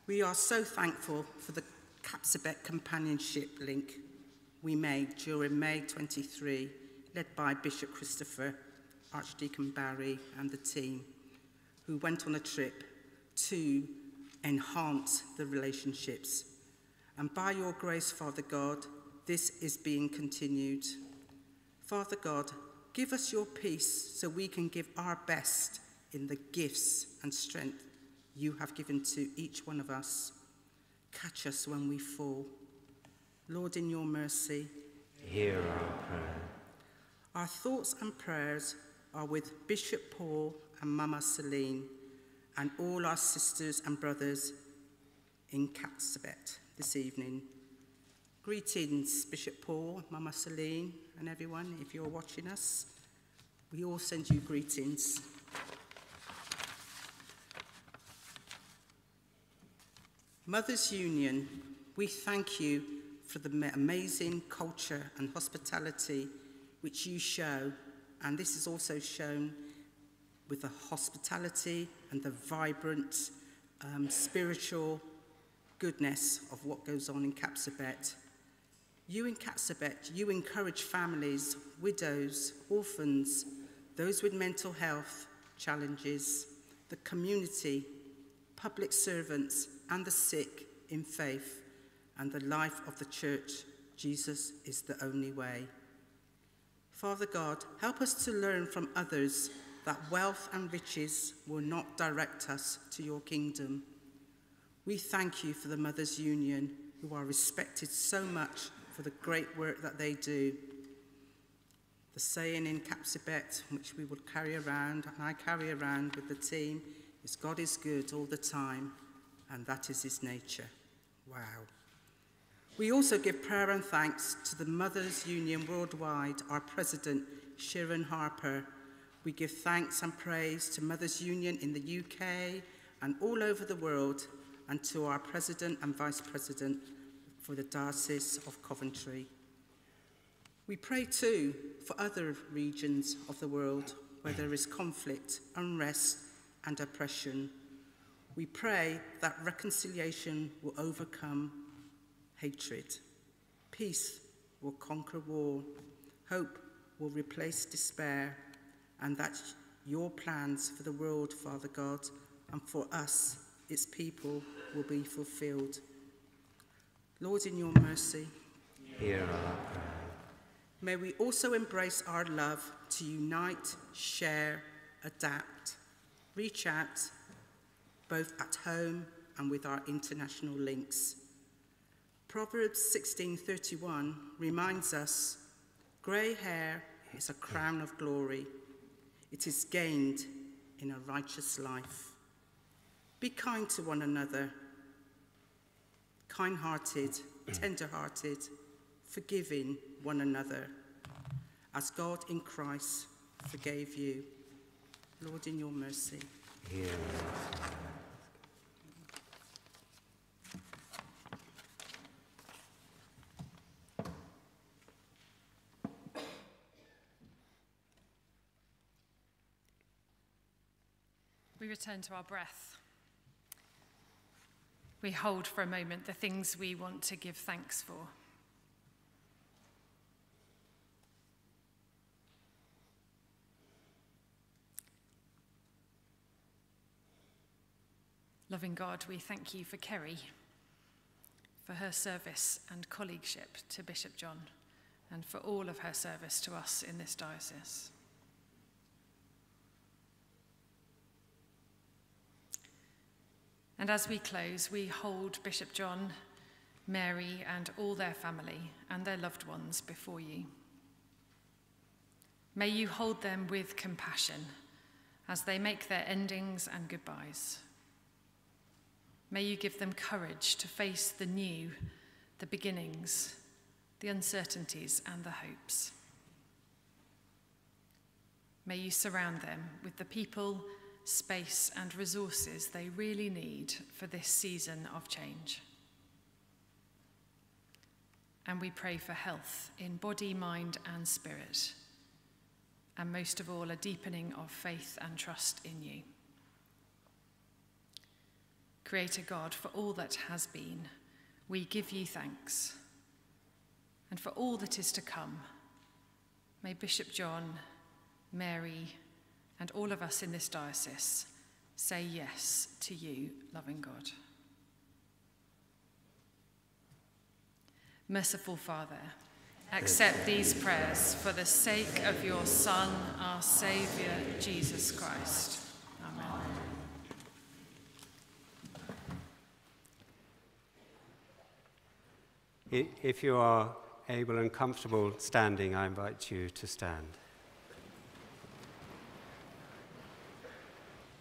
Speaker 8: We are so thankful for the Kapsabet companionship link we made during May 23, led by Bishop Christopher, Archdeacon Barry, and the team, who went on a trip to enhance the relationships. And by your grace, Father God, this is being continued. Father God, give us your peace so we can give our best in the gifts and strength you have given to each one of us. Catch us when we fall. Lord, in your mercy,
Speaker 2: hear our prayer.
Speaker 8: Our thoughts and prayers are with Bishop Paul and Mama Celine and all our sisters and brothers in Kapsabet this evening. Greetings, Bishop Paul, Mama Celine, and everyone, if you're watching us. We all send you greetings. Mothers Union, we thank you for the amazing culture and hospitality which you show, and this is also shown with the hospitality and the vibrant um, spiritual goodness of what goes on in Kapsabet. You in Kapsabet, you encourage families, widows, orphans, those with mental health challenges, the community, public servants, and the sick in faith and the life of the church, Jesus is the only way. Father God, help us to learn from others that wealth and riches will not direct us to your kingdom. We thank you for the Mothers Union, who are respected so much for the great work that they do. The saying in Kapsabet, which we will carry around, and I carry around with the team, is God is good all the time and that is his nature. Wow. We also give prayer and thanks to the Mothers Union Worldwide, our president, Sheran Harper. We give thanks and praise to Mothers Union in the UK and all over the world, and to our president and vice president for the Diocese of Coventry. We pray too for other regions of the world where there is conflict, unrest, and oppression. We pray that reconciliation will overcome hatred. Peace will conquer war. Hope will replace despair. And that your plans for the world, Father God, and for us, its people, will be fulfilled. Lord, in your mercy,
Speaker 2: hear our prayer.
Speaker 8: May we also embrace our love to unite, share, adapt, reach out, both at home and with our international links. Proverbs 16:31 reminds us, grey hair is a crown of glory. It is gained in a righteous life. Be kind to one another, kind-hearted, mm. tender-hearted, forgiving one another, as God in Christ forgave you. Lord, in your mercy.
Speaker 2: Hear
Speaker 6: We return to our breath. We hold for a moment the things we want to give thanks for. Loving God, we thank you for Kerry, for her service and colleagueship to Bishop John, and for all of her service to us in this diocese. And as we close, we hold Bishop John, Mary, and all their family and their loved ones before you. May you hold them with compassion as they make their endings and goodbyes. May you give them courage to face the new, the beginnings, the uncertainties, and the hopes. May you surround them with the people, space, and resources they really need for this season of change. And we pray for health in body, mind, and spirit, and most of all, a deepening of faith and trust in you. Creator God, for all that has been, we give you thanks. And for all that is to come, may Bishop John, Mary, and all of us in this diocese say yes to you, loving God. Merciful Father, accept these prayers for the sake of your Son, our Saviour, Jesus Christ. Amen.
Speaker 2: If you are able and comfortable standing, I invite you to stand.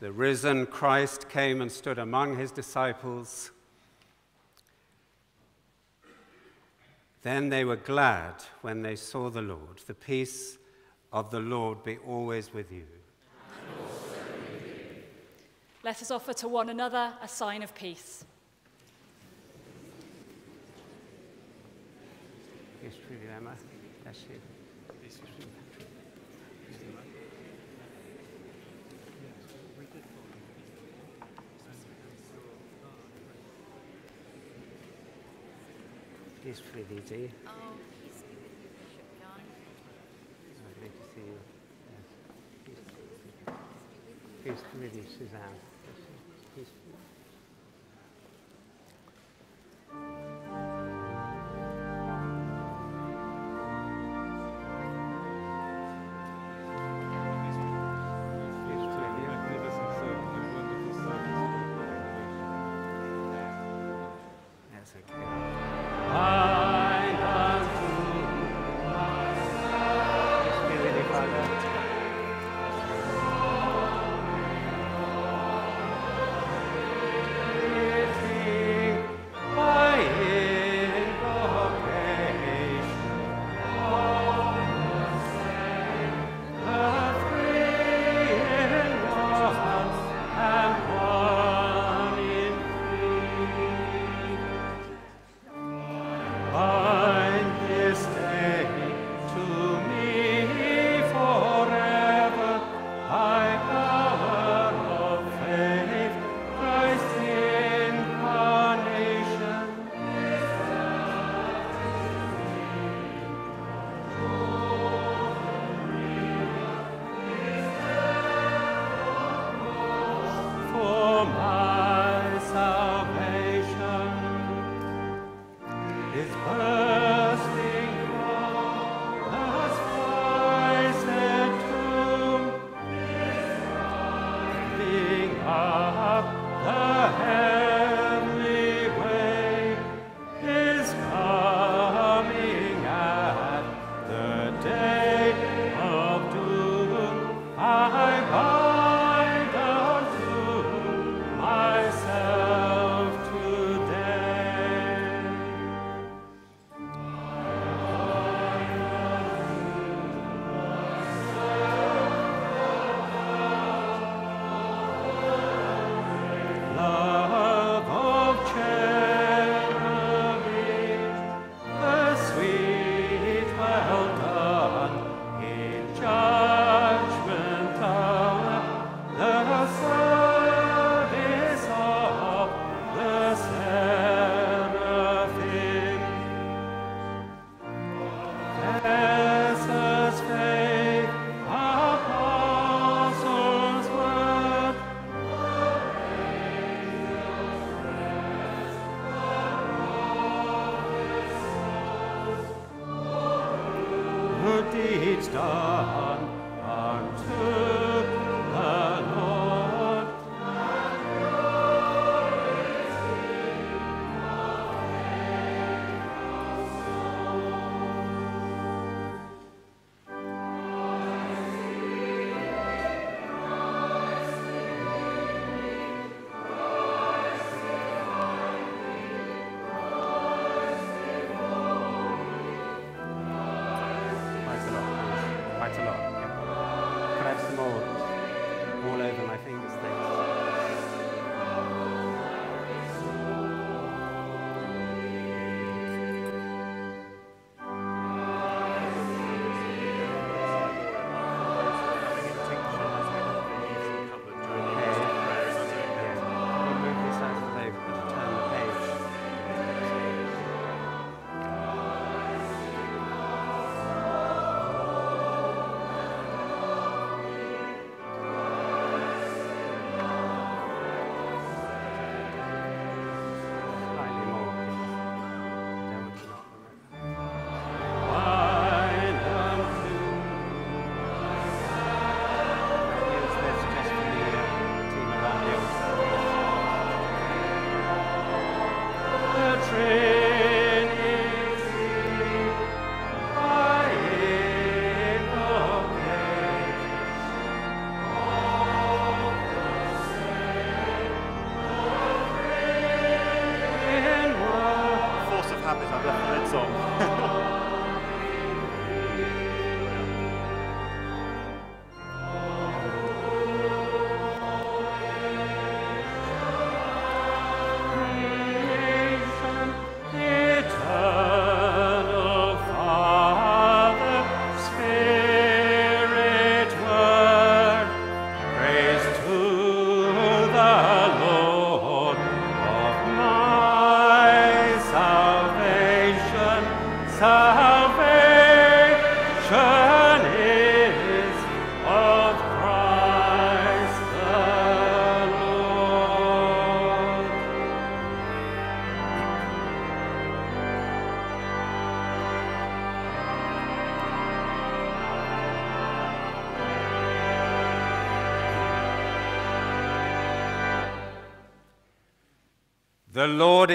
Speaker 2: The risen Christ came and stood among his disciples. Then they were glad when they saw the Lord. The peace of the Lord be always with you.
Speaker 9: Let us offer to one another a sign of peace.
Speaker 2: Yes, truly, Emma. Bless you. Pretty, Dee.
Speaker 10: Oh, he's Bishop John.
Speaker 2: Lovely to see you. Yes. Peace, peace you. Peace.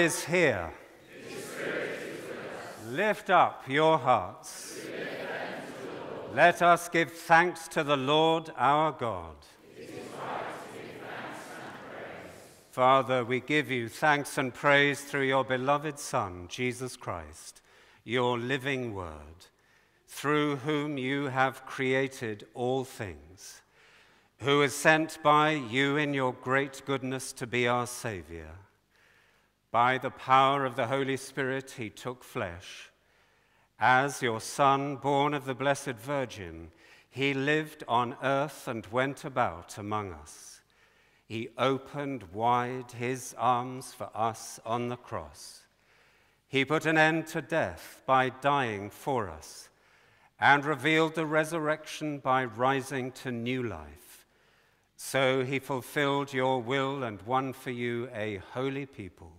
Speaker 2: Is here. Lift up your hearts. Let us give thanks to the Lord our God. Father, we give you thanks and praise through your beloved Son, Jesus Christ, your living word, through whom you have created all things, who is sent by you in your great goodness to be our Savior. By the power of the Holy Spirit, he took flesh. As your Son, born of the Blessed Virgin, he lived on earth and went about among us. He opened wide his arms for us on the cross. He put an end to death by dying for us and revealed the resurrection by rising to new life. So he fulfilled your will and won for you a holy people.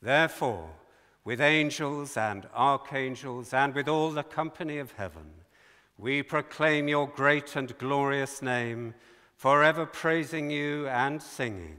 Speaker 2: Therefore, with angels and archangels and with all the company of heaven, we proclaim your great and glorious name, forever praising you and singing.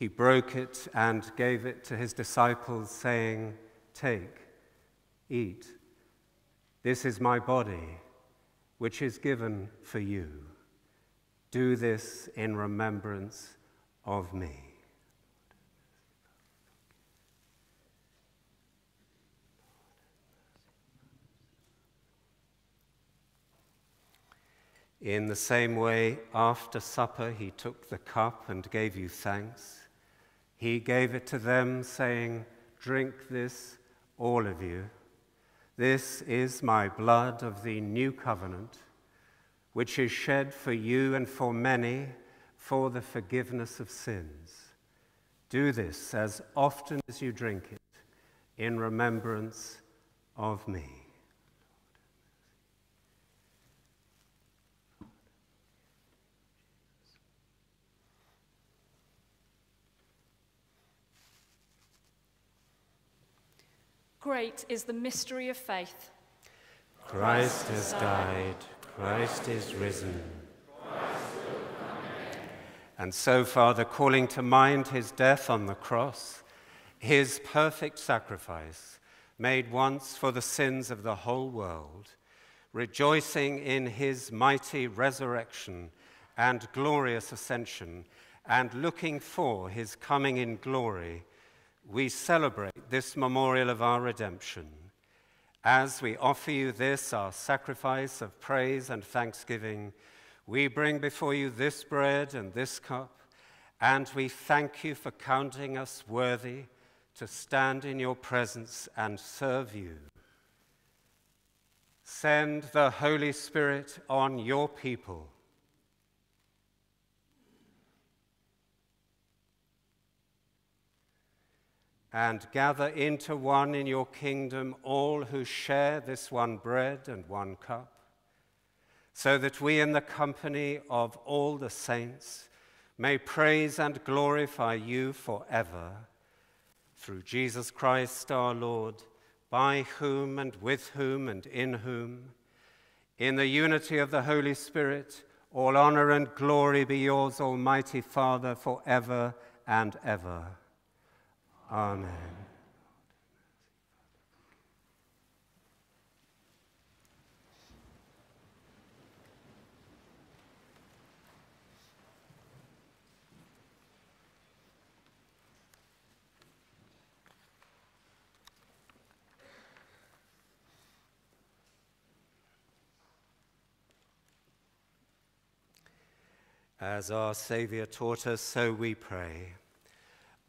Speaker 2: He broke it and gave it to his disciples, saying, Take, eat. This is my body, which is given for you. Do this in remembrance of me. In the same way, after supper, he took the cup and gave you thanks. He gave it to them, saying, Drink this, all of you. This is my blood of the new covenant, which is shed for you and for many for the forgiveness of sins. Do this as often as you drink it in remembrance of me.
Speaker 9: Great is the mystery of faith.
Speaker 2: Christ has died, Christ is risen. And so, Father, calling to mind his death on the cross, his perfect sacrifice, made once for the sins of the whole world, rejoicing in his mighty resurrection and glorious ascension, and looking for his coming in glory we celebrate this memorial of our redemption as we offer you this, our sacrifice of praise and thanksgiving. We bring before you this bread and this cup, and we thank you for counting us worthy to stand in your presence and serve you. Send the Holy Spirit on your people and gather into one in your kingdom all who share this one bread and one cup, so that we, in the company of all the saints, may praise and glorify you forever. Through Jesus Christ our Lord, by whom and with whom and in whom, in the unity of the Holy Spirit, all honor and glory be yours, Almighty Father, forever and ever. Amen. As our Saviour taught us, so we pray.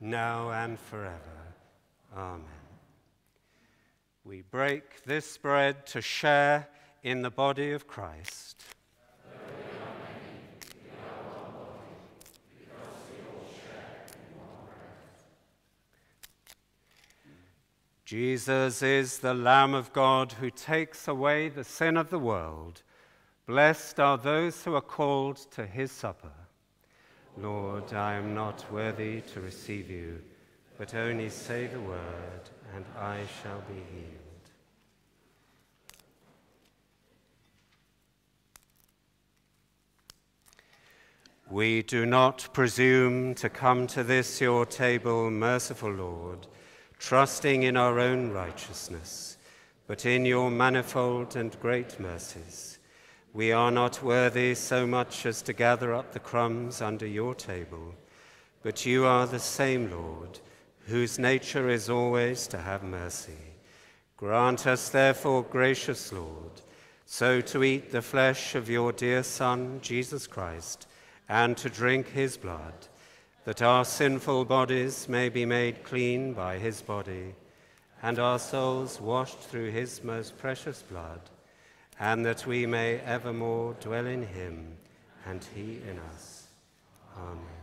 Speaker 2: now and forever. Amen. We break this bread to share in the body of Christ. Jesus is the Lamb of God who takes away the sin of the world. Blessed are those who are called to his supper. Lord, I am not worthy to receive you but only say the word, and I shall be healed. We do not presume to come to this your table, merciful Lord, trusting in our own righteousness, but in your manifold and great mercies. We are not worthy so much as to gather up the crumbs under your table, but you are the same Lord whose nature is always to have mercy. Grant us, therefore, gracious Lord, so to eat the flesh of your dear Son, Jesus Christ, and to drink his blood, that our sinful bodies may be made clean by his body, and our souls washed through his most precious blood, and that we may evermore dwell in him, and he in us. Amen.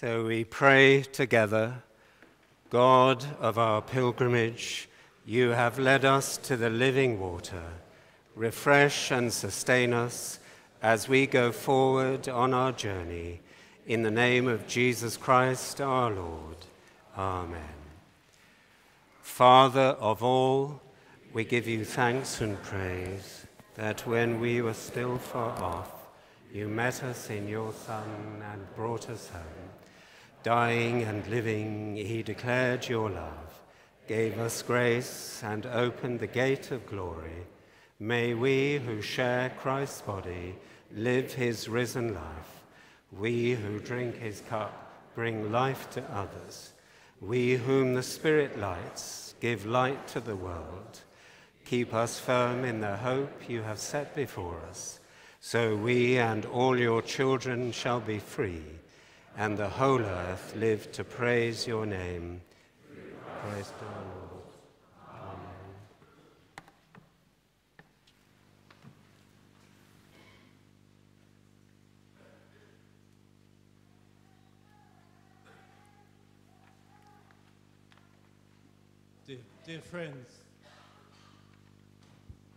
Speaker 2: So we pray together God of our pilgrimage, you have led us to the living water. Refresh and sustain us as we go forward on our journey. In the name of Jesus Christ our Lord. Amen. Father of all, we give you thanks and praise that when we were still far off, you met us in your Son and brought us home. Dying and living, he declared your love, gave us grace, and opened the gate of glory. May we who share Christ's body live his risen life. We who drink his cup bring life to others. We whom the Spirit lights give light to the world. Keep us firm in the hope you have set before us, so we and all your children shall be free and the whole earth live to praise your name. Praise the Lord. Amen.
Speaker 11: Dear, dear friends,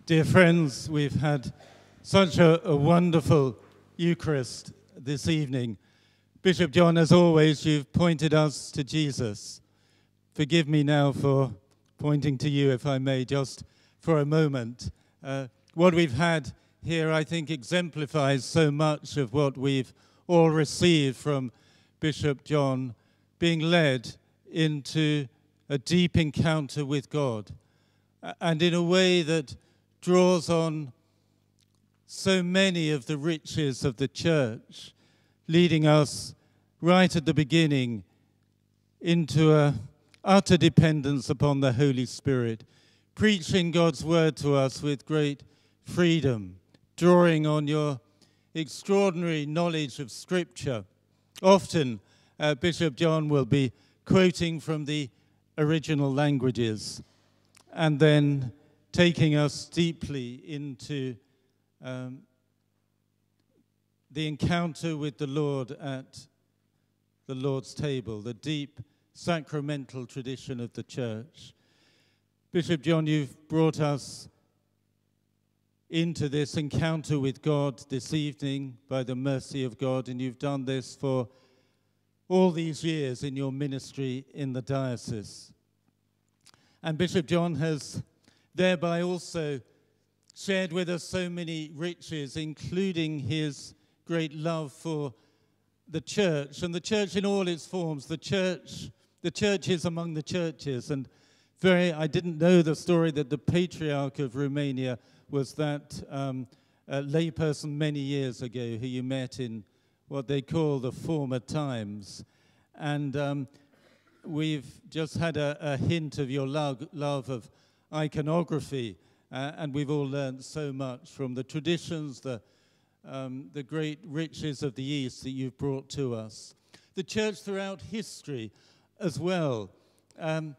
Speaker 11: dear friends, we've had such a, a wonderful Eucharist this evening. Bishop John, as always, you've pointed us to Jesus. Forgive me now for pointing to you, if I may, just for a moment. Uh, what we've had here, I think, exemplifies so much of what we've all received from Bishop John being led into a deep encounter with God, and in a way that draws on so many of the riches of the church leading us right at the beginning into a utter dependence upon the Holy Spirit, preaching God's word to us with great freedom, drawing on your extraordinary knowledge of Scripture. Often, uh, Bishop John will be quoting from the original languages and then taking us deeply into um, the encounter with the Lord at the Lord's table, the deep sacramental tradition of the church. Bishop John, you've brought us into this encounter with God this evening by the mercy of God, and you've done this for all these years in your ministry in the diocese. And Bishop John has thereby also shared with us so many riches, including his great love for the church and the church in all its forms, the church, the churches among the churches. And very, I didn't know the story that the patriarch of Romania was that um, layperson many years ago who you met in what they call the former times. And um, we've just had a, a hint of your love, love of iconography, uh, and we've all learned so much from the traditions, the um, the great riches of the East that you've brought to us. The church throughout history as well. Um,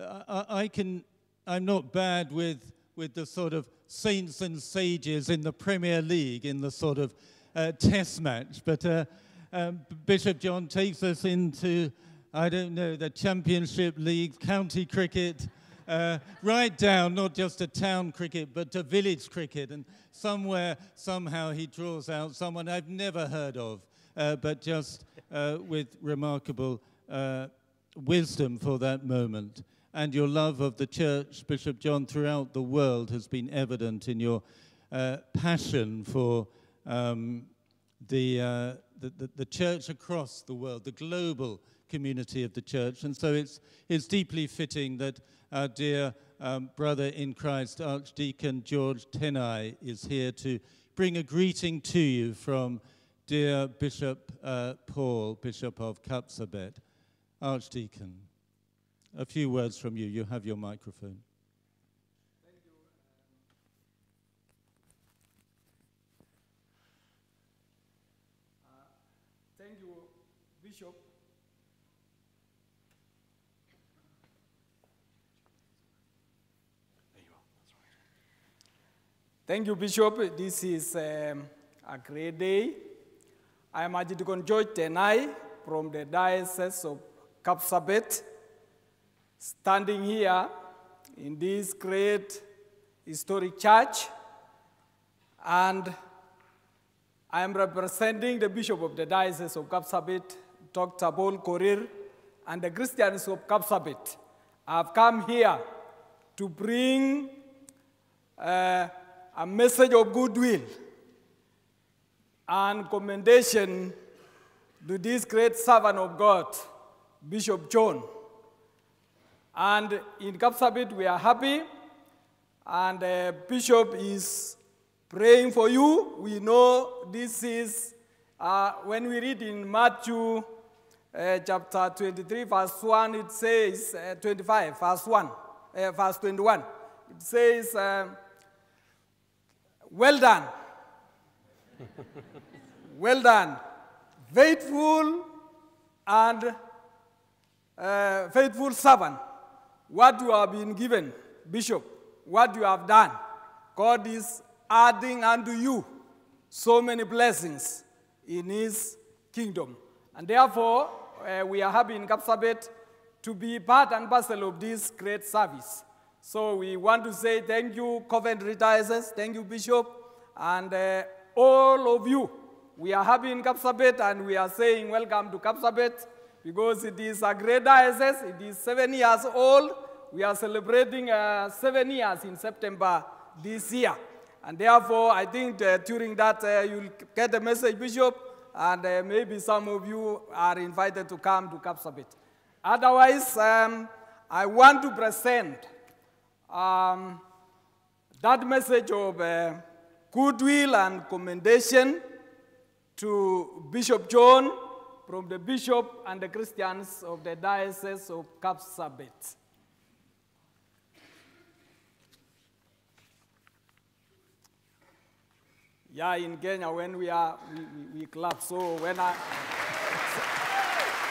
Speaker 11: I, I, can, I'm not bad with, with the sort of saints and sages in the Premier League, in the sort of uh, test match, but uh, um, Bishop John takes us into, I don't know, the Championship League, county cricket, uh, right down, not just to town cricket, but to village cricket. And somewhere, somehow, he draws out someone I've never heard of, uh, but just uh, with remarkable uh, wisdom for that moment. And your love of the church, Bishop John, throughout the world has been evident in your uh, passion for um, the, uh, the, the, the church across the world, the global community of the church. And so it's, it's deeply fitting that our dear um, brother in Christ, Archdeacon George Tenai, is here to bring a greeting to you from dear Bishop uh, Paul, Bishop of Kapsabet. Archdeacon, a few words from you. You have your microphone.
Speaker 3: Thank you, Bishop. Thank you, Bishop. This is um, a great day. I am Archdeacon George Tenai from the Diocese of Kapsabet, standing here in this great historic church, and I am representing the Bishop of the Diocese of Kapsabet, Dr. Paul Korir, and the Christians of Kapsabet. I've come here to bring uh, a message of goodwill and commendation to this great servant of God, Bishop John. And in Kapsabet, we are happy, and uh, Bishop is praying for you. We know this is, uh, when we read in Matthew uh, chapter 23, verse 1, it says, uh, 25, verse 1, uh, verse 21, it says, um, Well done. well done. Faithful and uh, faithful servant. What you have been given, Bishop, what you have done, God is adding unto you so many blessings in His kingdom. And therefore, uh, we are happy in Kapsabet to be part and parcel of this great service. So we want to say thank you, Coventry Diocese, thank you, Bishop, and uh, all of you. We are happy in Kapsabet and we are saying welcome to Kapsabet because it is a great diocese. It is seven years old. We are celebrating uh, seven years in September this year. And therefore, I think during that uh, you'll get the message, Bishop, and uh, maybe some of you are invited to come to Kapsabet. Otherwise, um, I want to present um, that message of uh, goodwill and commendation to Bishop John from the Bishop and the Christians of the Diocese of Kapsabet. Yeah, in Kenya, when we are, we, we, clap. So when I,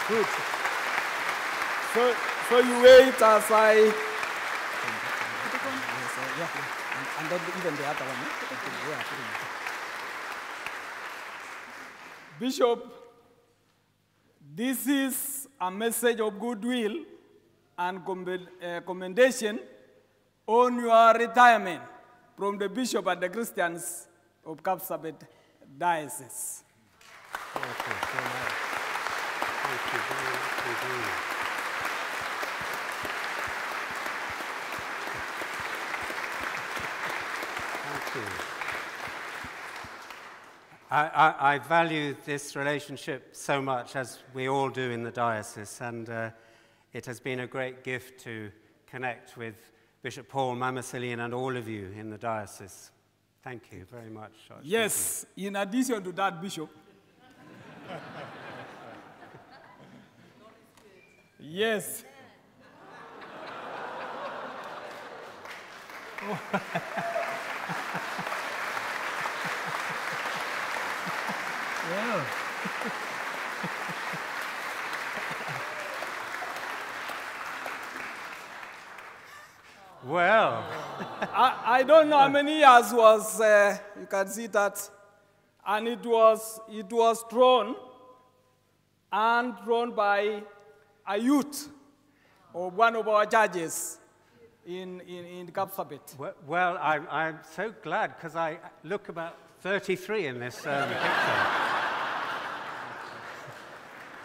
Speaker 3: good. So, so you wait as I. and, and then even the other one. eh? Yeah, put it. Bishop, this is a message of goodwill and uh, commendation on your retirement from the bishop and the Christians of Kapsabet Diocese.
Speaker 2: Thank you so much. Thank you very much indeed. Thank you. I, I, I value this relationship so much, as we all do in the diocese, and uh, it has been a great gift to connect with Bishop Paul Mama Celine and all of you in the diocese. Thank you very much. Archdeacon.
Speaker 3: Yes, in addition to that, Bishop. yes. yeah.
Speaker 2: Well,
Speaker 3: I, I don't know how many years was, uh, you can see that, and it was, it was drawn and drawn by a youth or one of our judges in, in, in Kapsabet.
Speaker 2: well, well I'm, I'm so glad because I look about 33 in this um, picture.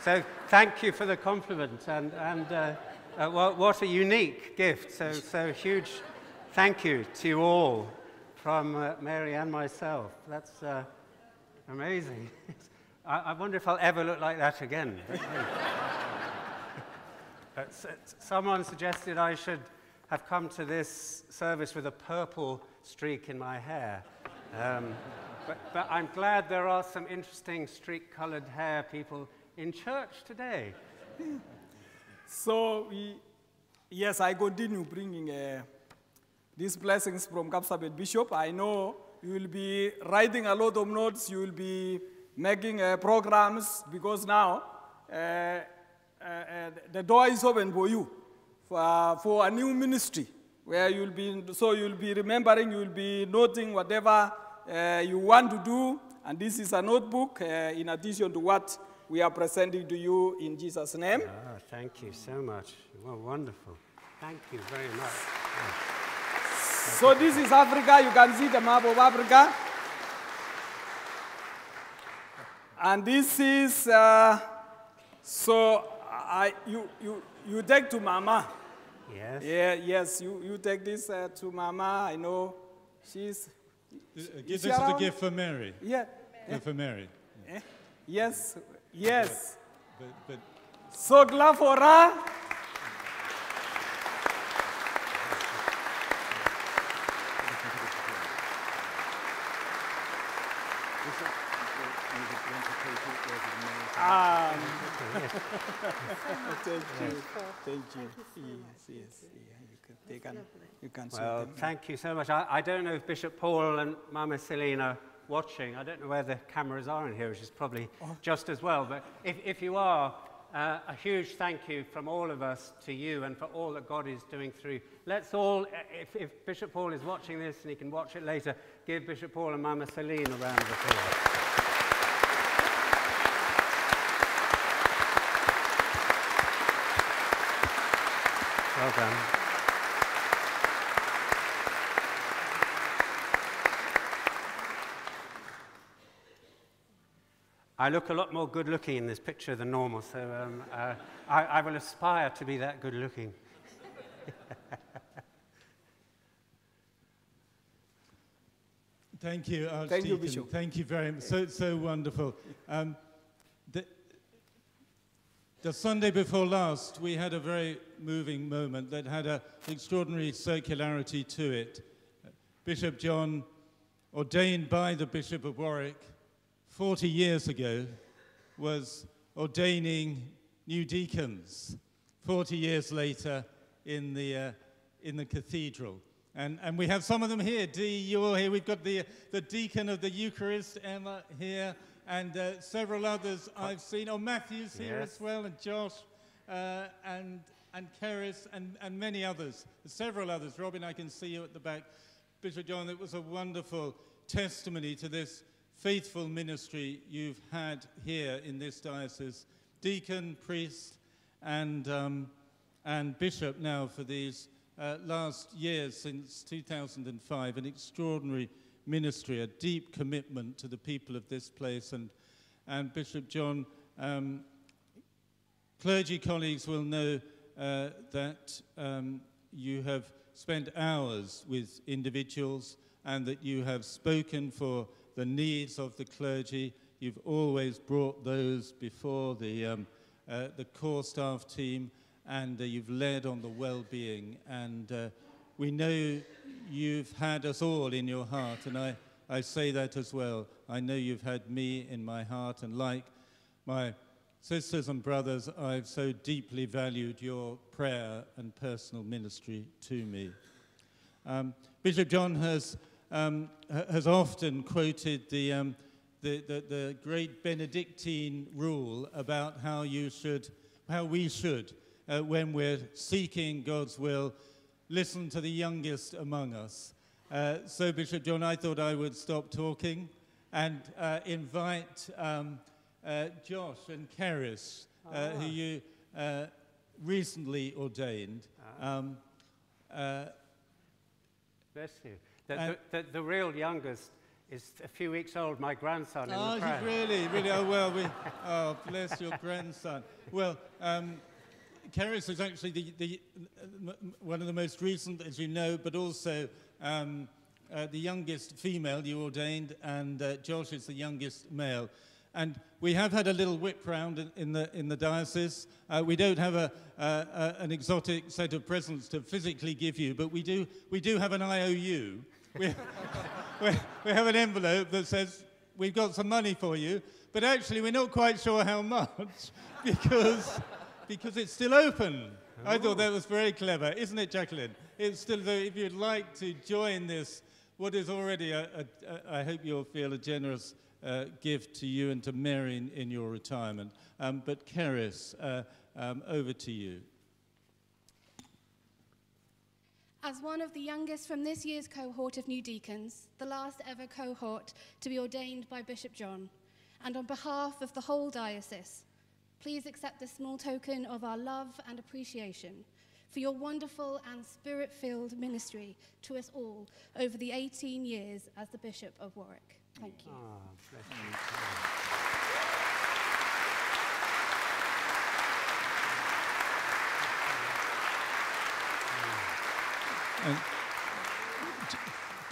Speaker 2: So thank you for the compliment and, and uh, uh, what, what a unique gift. So, so huge thank you to you all from uh, Mary and myself. That's uh, amazing. I, I wonder if I'll ever look like that again. Someone suggested I should have come to this service with a purple streak in my hair. Um, but, but I'm glad there are some interesting streak colored hair people in church today.
Speaker 3: So, we, yes, I continue bringing uh, these blessings from Kapsabet Bishop. I know you will be writing a lot of notes, you will be making uh, programs, because now uh, uh, uh, the door is open for you for, for a new ministry where you'll be, so you'll be remembering, you'll be noting whatever uh, you want to do, and this is a notebook uh, in addition to what we are presenting to you in Jesus' name.
Speaker 2: Ah, thank you so much. Well, wonderful. Thank you very much.
Speaker 3: So this is Africa. You can see the map of Africa. And this is, uh, so I, you, you, you take to Mama.
Speaker 2: Yes.
Speaker 3: Yeah, yes, you, you take this uh, to Mama. I know she's.
Speaker 11: Uh, Give this as a gift for Mary.
Speaker 3: Yeah.
Speaker 11: Gift for Mary.
Speaker 3: Eh? Yes, yes.
Speaker 11: But, but
Speaker 3: So glad for her. Um, thank you. Thank you. Yes, yes. Yeah, you can, they can, you can
Speaker 2: Well, thank you so much. I, I don't know if Bishop Paul and Mama Celine are watching. I don't know where the cameras are in here, which is probably just as well. But if, if you are, uh, a huge thank you from all of us to you and for all that God is doing through. Let's all, if, if Bishop Paul is watching this and he can watch it later, give Bishop Paul and Mama Celine a round of applause. Well done. I look a lot more good looking in this picture than normal, so um, uh, I, I will aspire to be that good looking.
Speaker 11: Thank you, Archdeacon.
Speaker 3: Thank you, Bishop.
Speaker 11: Thank you very much. So, so wonderful. Um, the, the Sunday before last, we had a very moving moment that had an extraordinary circularity to it. Bishop John, ordained by the Bishop of Warwick 40 years ago, was ordaining new deacons 40 years later in the, uh, in the cathedral. And, and we have some of them here. Dee, you're here. We've got the, the deacon of the Eucharist, Emma, here, and uh, several others I've seen. Oh, Matthew's here
Speaker 2: Yes.
Speaker 11: as well, and Josh, uh, and, and Keris, and, and many others. Several others. Robin, I can see you at the back. Bishop John, it was a wonderful testimony to this faithful ministry you've had here in this diocese. Deacon, priest, and, um, and bishop now for these uh, last years since 2005. An extraordinary ministry, a deep commitment to the people of this place. And, and Bishop John, um, clergy colleagues will know uh, that um, you have spent hours with individuals and that you have spoken for the needs of the clergy. You've always brought those before the, um, uh, the core staff team and uh, you've led on the well-being. And uh, we know you've had us all in your heart, and I, I say that as well. I know you've had me in my heart, and like my sisters and brothers, I've so deeply valued your prayer and personal ministry to me. Um, Bishop John has, um, has often quoted the, um, the, the, the great Benedictine rule about how you should, how we should, uh, when we're seeking God's will, listen to the youngest among us. Uh, so, Bishop John, I thought I would stop talking and uh, invite um, uh, Josh and Keris, uh, who you uh, recently ordained. Um, uh,
Speaker 2: Bless you. The, the, the, the real youngest is a few weeks old, my grandson in
Speaker 11: Oh, really, really. Oh, well, we, oh, bless your grandson. Well, um, Keris is actually the, the, one of the most recent, as you know, but also um, uh, the youngest female you ordained, and uh, Josh is the youngest male. And we have had a little whip round in, in, the, in the diocese. Uh, we don't have a, an exotic set of presents to physically give you, but we do, we do have an IOU. We, we, we have an envelope that says, We've got some money for you, but actually, we're not quite sure how much because, because it's still open. I thought that was very clever, isn't it, Jacqueline? It's still, if you'd like to join this, what is already, a, a, a, I hope you'll feel a generous uh, gift to you and to Mary in, in your retirement. Um, but Keris, uh, um, over to you.
Speaker 12: As one of the youngest from this year's cohort of new deacons, the last ever cohort to be ordained by Bishop John, and on behalf of the whole diocese, please accept this small token of our love and appreciation for your wonderful and spirit filled ministry to us all over the 18 years as the Bishop of Warwick. Thank you.
Speaker 11: Ah, And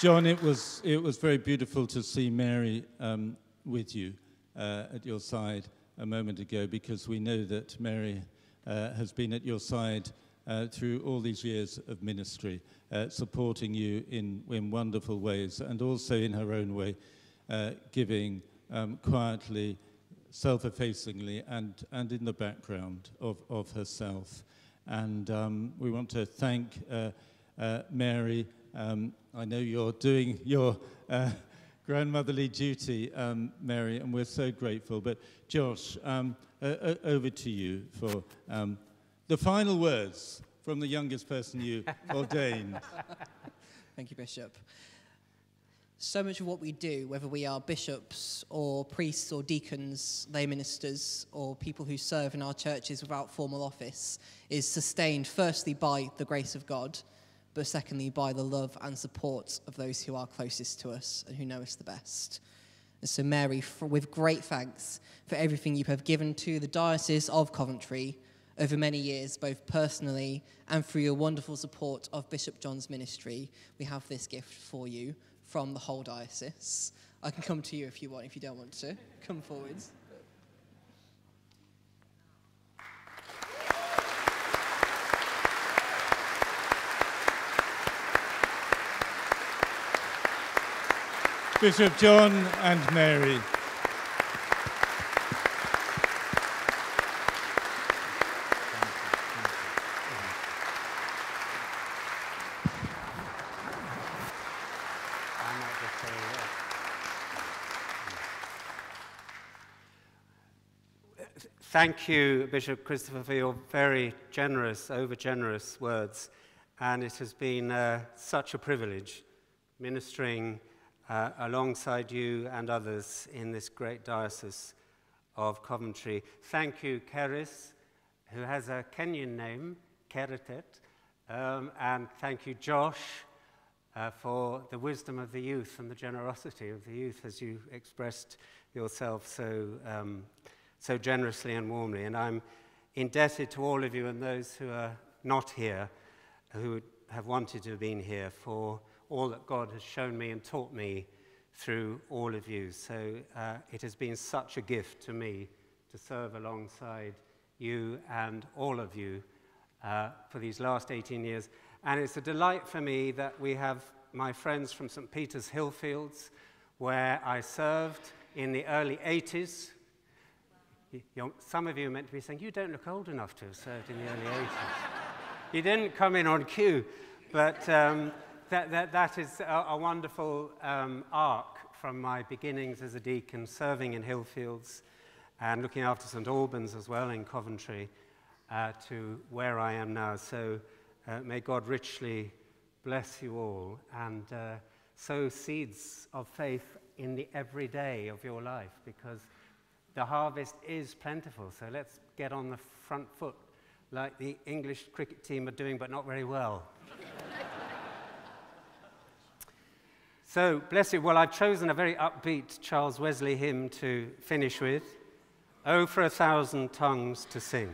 Speaker 11: John, it was, it was very beautiful to see Mary um, with you uh, at your side a moment ago because we know that Mary uh, has been at your side uh, through all these years of ministry, uh, supporting you in, in wonderful ways and also in her own way, uh, giving um, quietly, self effacingly, and, and in the background of, of herself. And um, we want to thank uh, Mary. Um, I know you're doing your uh, grandmotherly duty, um, Mary, and we're so grateful. But Josh, um, uh, uh, over to you for um, the final words from the youngest person you ordained.
Speaker 13: Thank you, Bishop. So much of what we do, whether we are bishops or priests or deacons, lay ministers, or people who serve in our churches without formal office, is sustained firstly by the grace of God, but secondly by the love and support of those who are closest to us and who know us the best. And so, Mary, for, with great thanks for everything you have given to the Diocese of Coventry over many years, both personally and through your wonderful support of Bishop John's ministry, we have this gift for you from the whole diocese. I can come to you if you want, if you don't want to. Come forwards.
Speaker 11: Bishop John and Mary.
Speaker 2: Thank you, Bishop Christopher, for your very generous, over generous words. And it has been uh, such a privilege ministering uh, alongside you and others in this great diocese of Coventry. Thank you, Keris, who has a Kenyan name, Keritet. Um, and thank you, Josh, uh, for the wisdom of the youth and the generosity of the youth as you expressed yourself so, um, so generously and warmly. And I'm indebted to all of you and those who are not here, who have wanted to have been here, for all that God has shown me and taught me through all of you. So uh, it has been such a gift to me to serve alongside you and all of you uh, for these last 18 years. And it's a delight for me that we have my friends from St. Peter's Hillfields, where I served in the early 80s. You- you- Some of you are meant to be saying, You don't look old enough to have served in the early 80s. you didn't come in on cue, but um, that, that, that is a, a wonderful um, arc from my beginnings as a deacon, serving in Hillfields and looking after St. Albans as well in Coventry, uh, to where I am now. So uh, may God richly bless you all and uh, sow seeds of faith in the everyday of your life because the harvest is plentiful. So let's get on the front foot like the English cricket team are doing, but not very well. so, bless you. Well, I've chosen a very upbeat Charles Wesley hymn to finish with. Oh, for a thousand tongues to sing.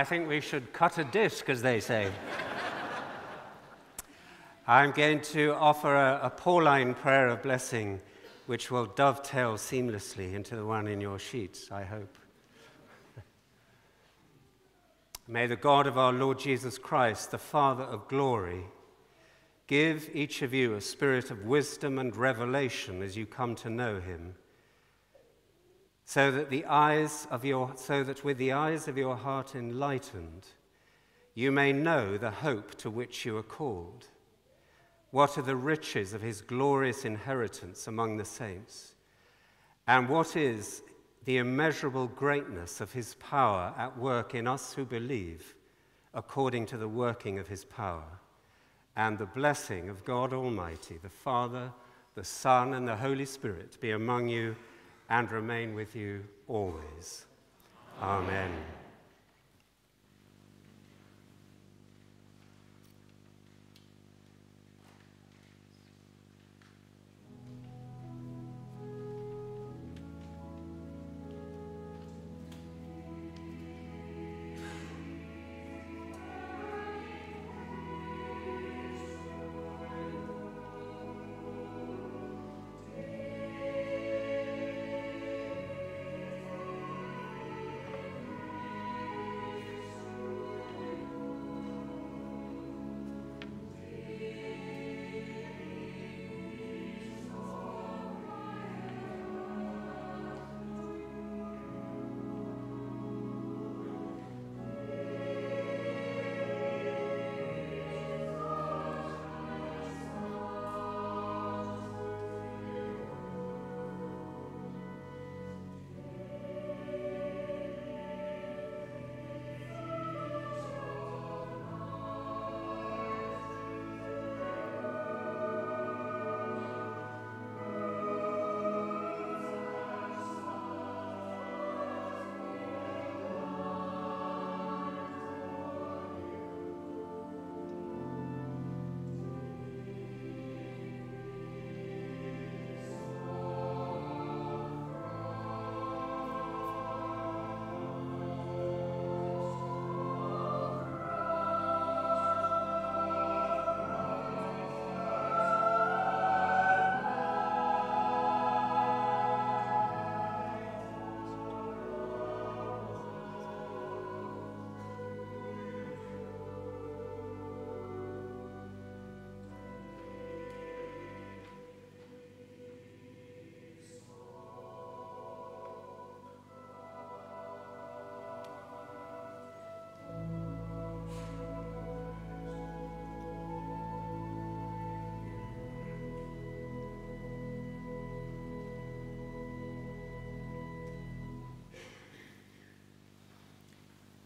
Speaker 14: I
Speaker 2: think we should cut a disc, as they say. I'm going to offer a, a Pauline prayer of blessing, which will dovetail seamlessly into the one in your sheets, I hope. May the God of our Lord Jesus Christ, the Father of glory, give each of you a spirit of wisdom and revelation as you come to know him so that the eyes of your so that with the eyes of your heart enlightened you may know the hope to which you are called. What are the riches of his glorious inheritance among the saints? And what is the immeasurable greatness of his power at work in us who believe according to the working of his power and the blessing of God almighty the father the son and the holy spirit be among you and remain with you always. Amen.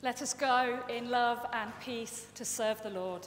Speaker 9: Let us go in love and peace to serve the Lord.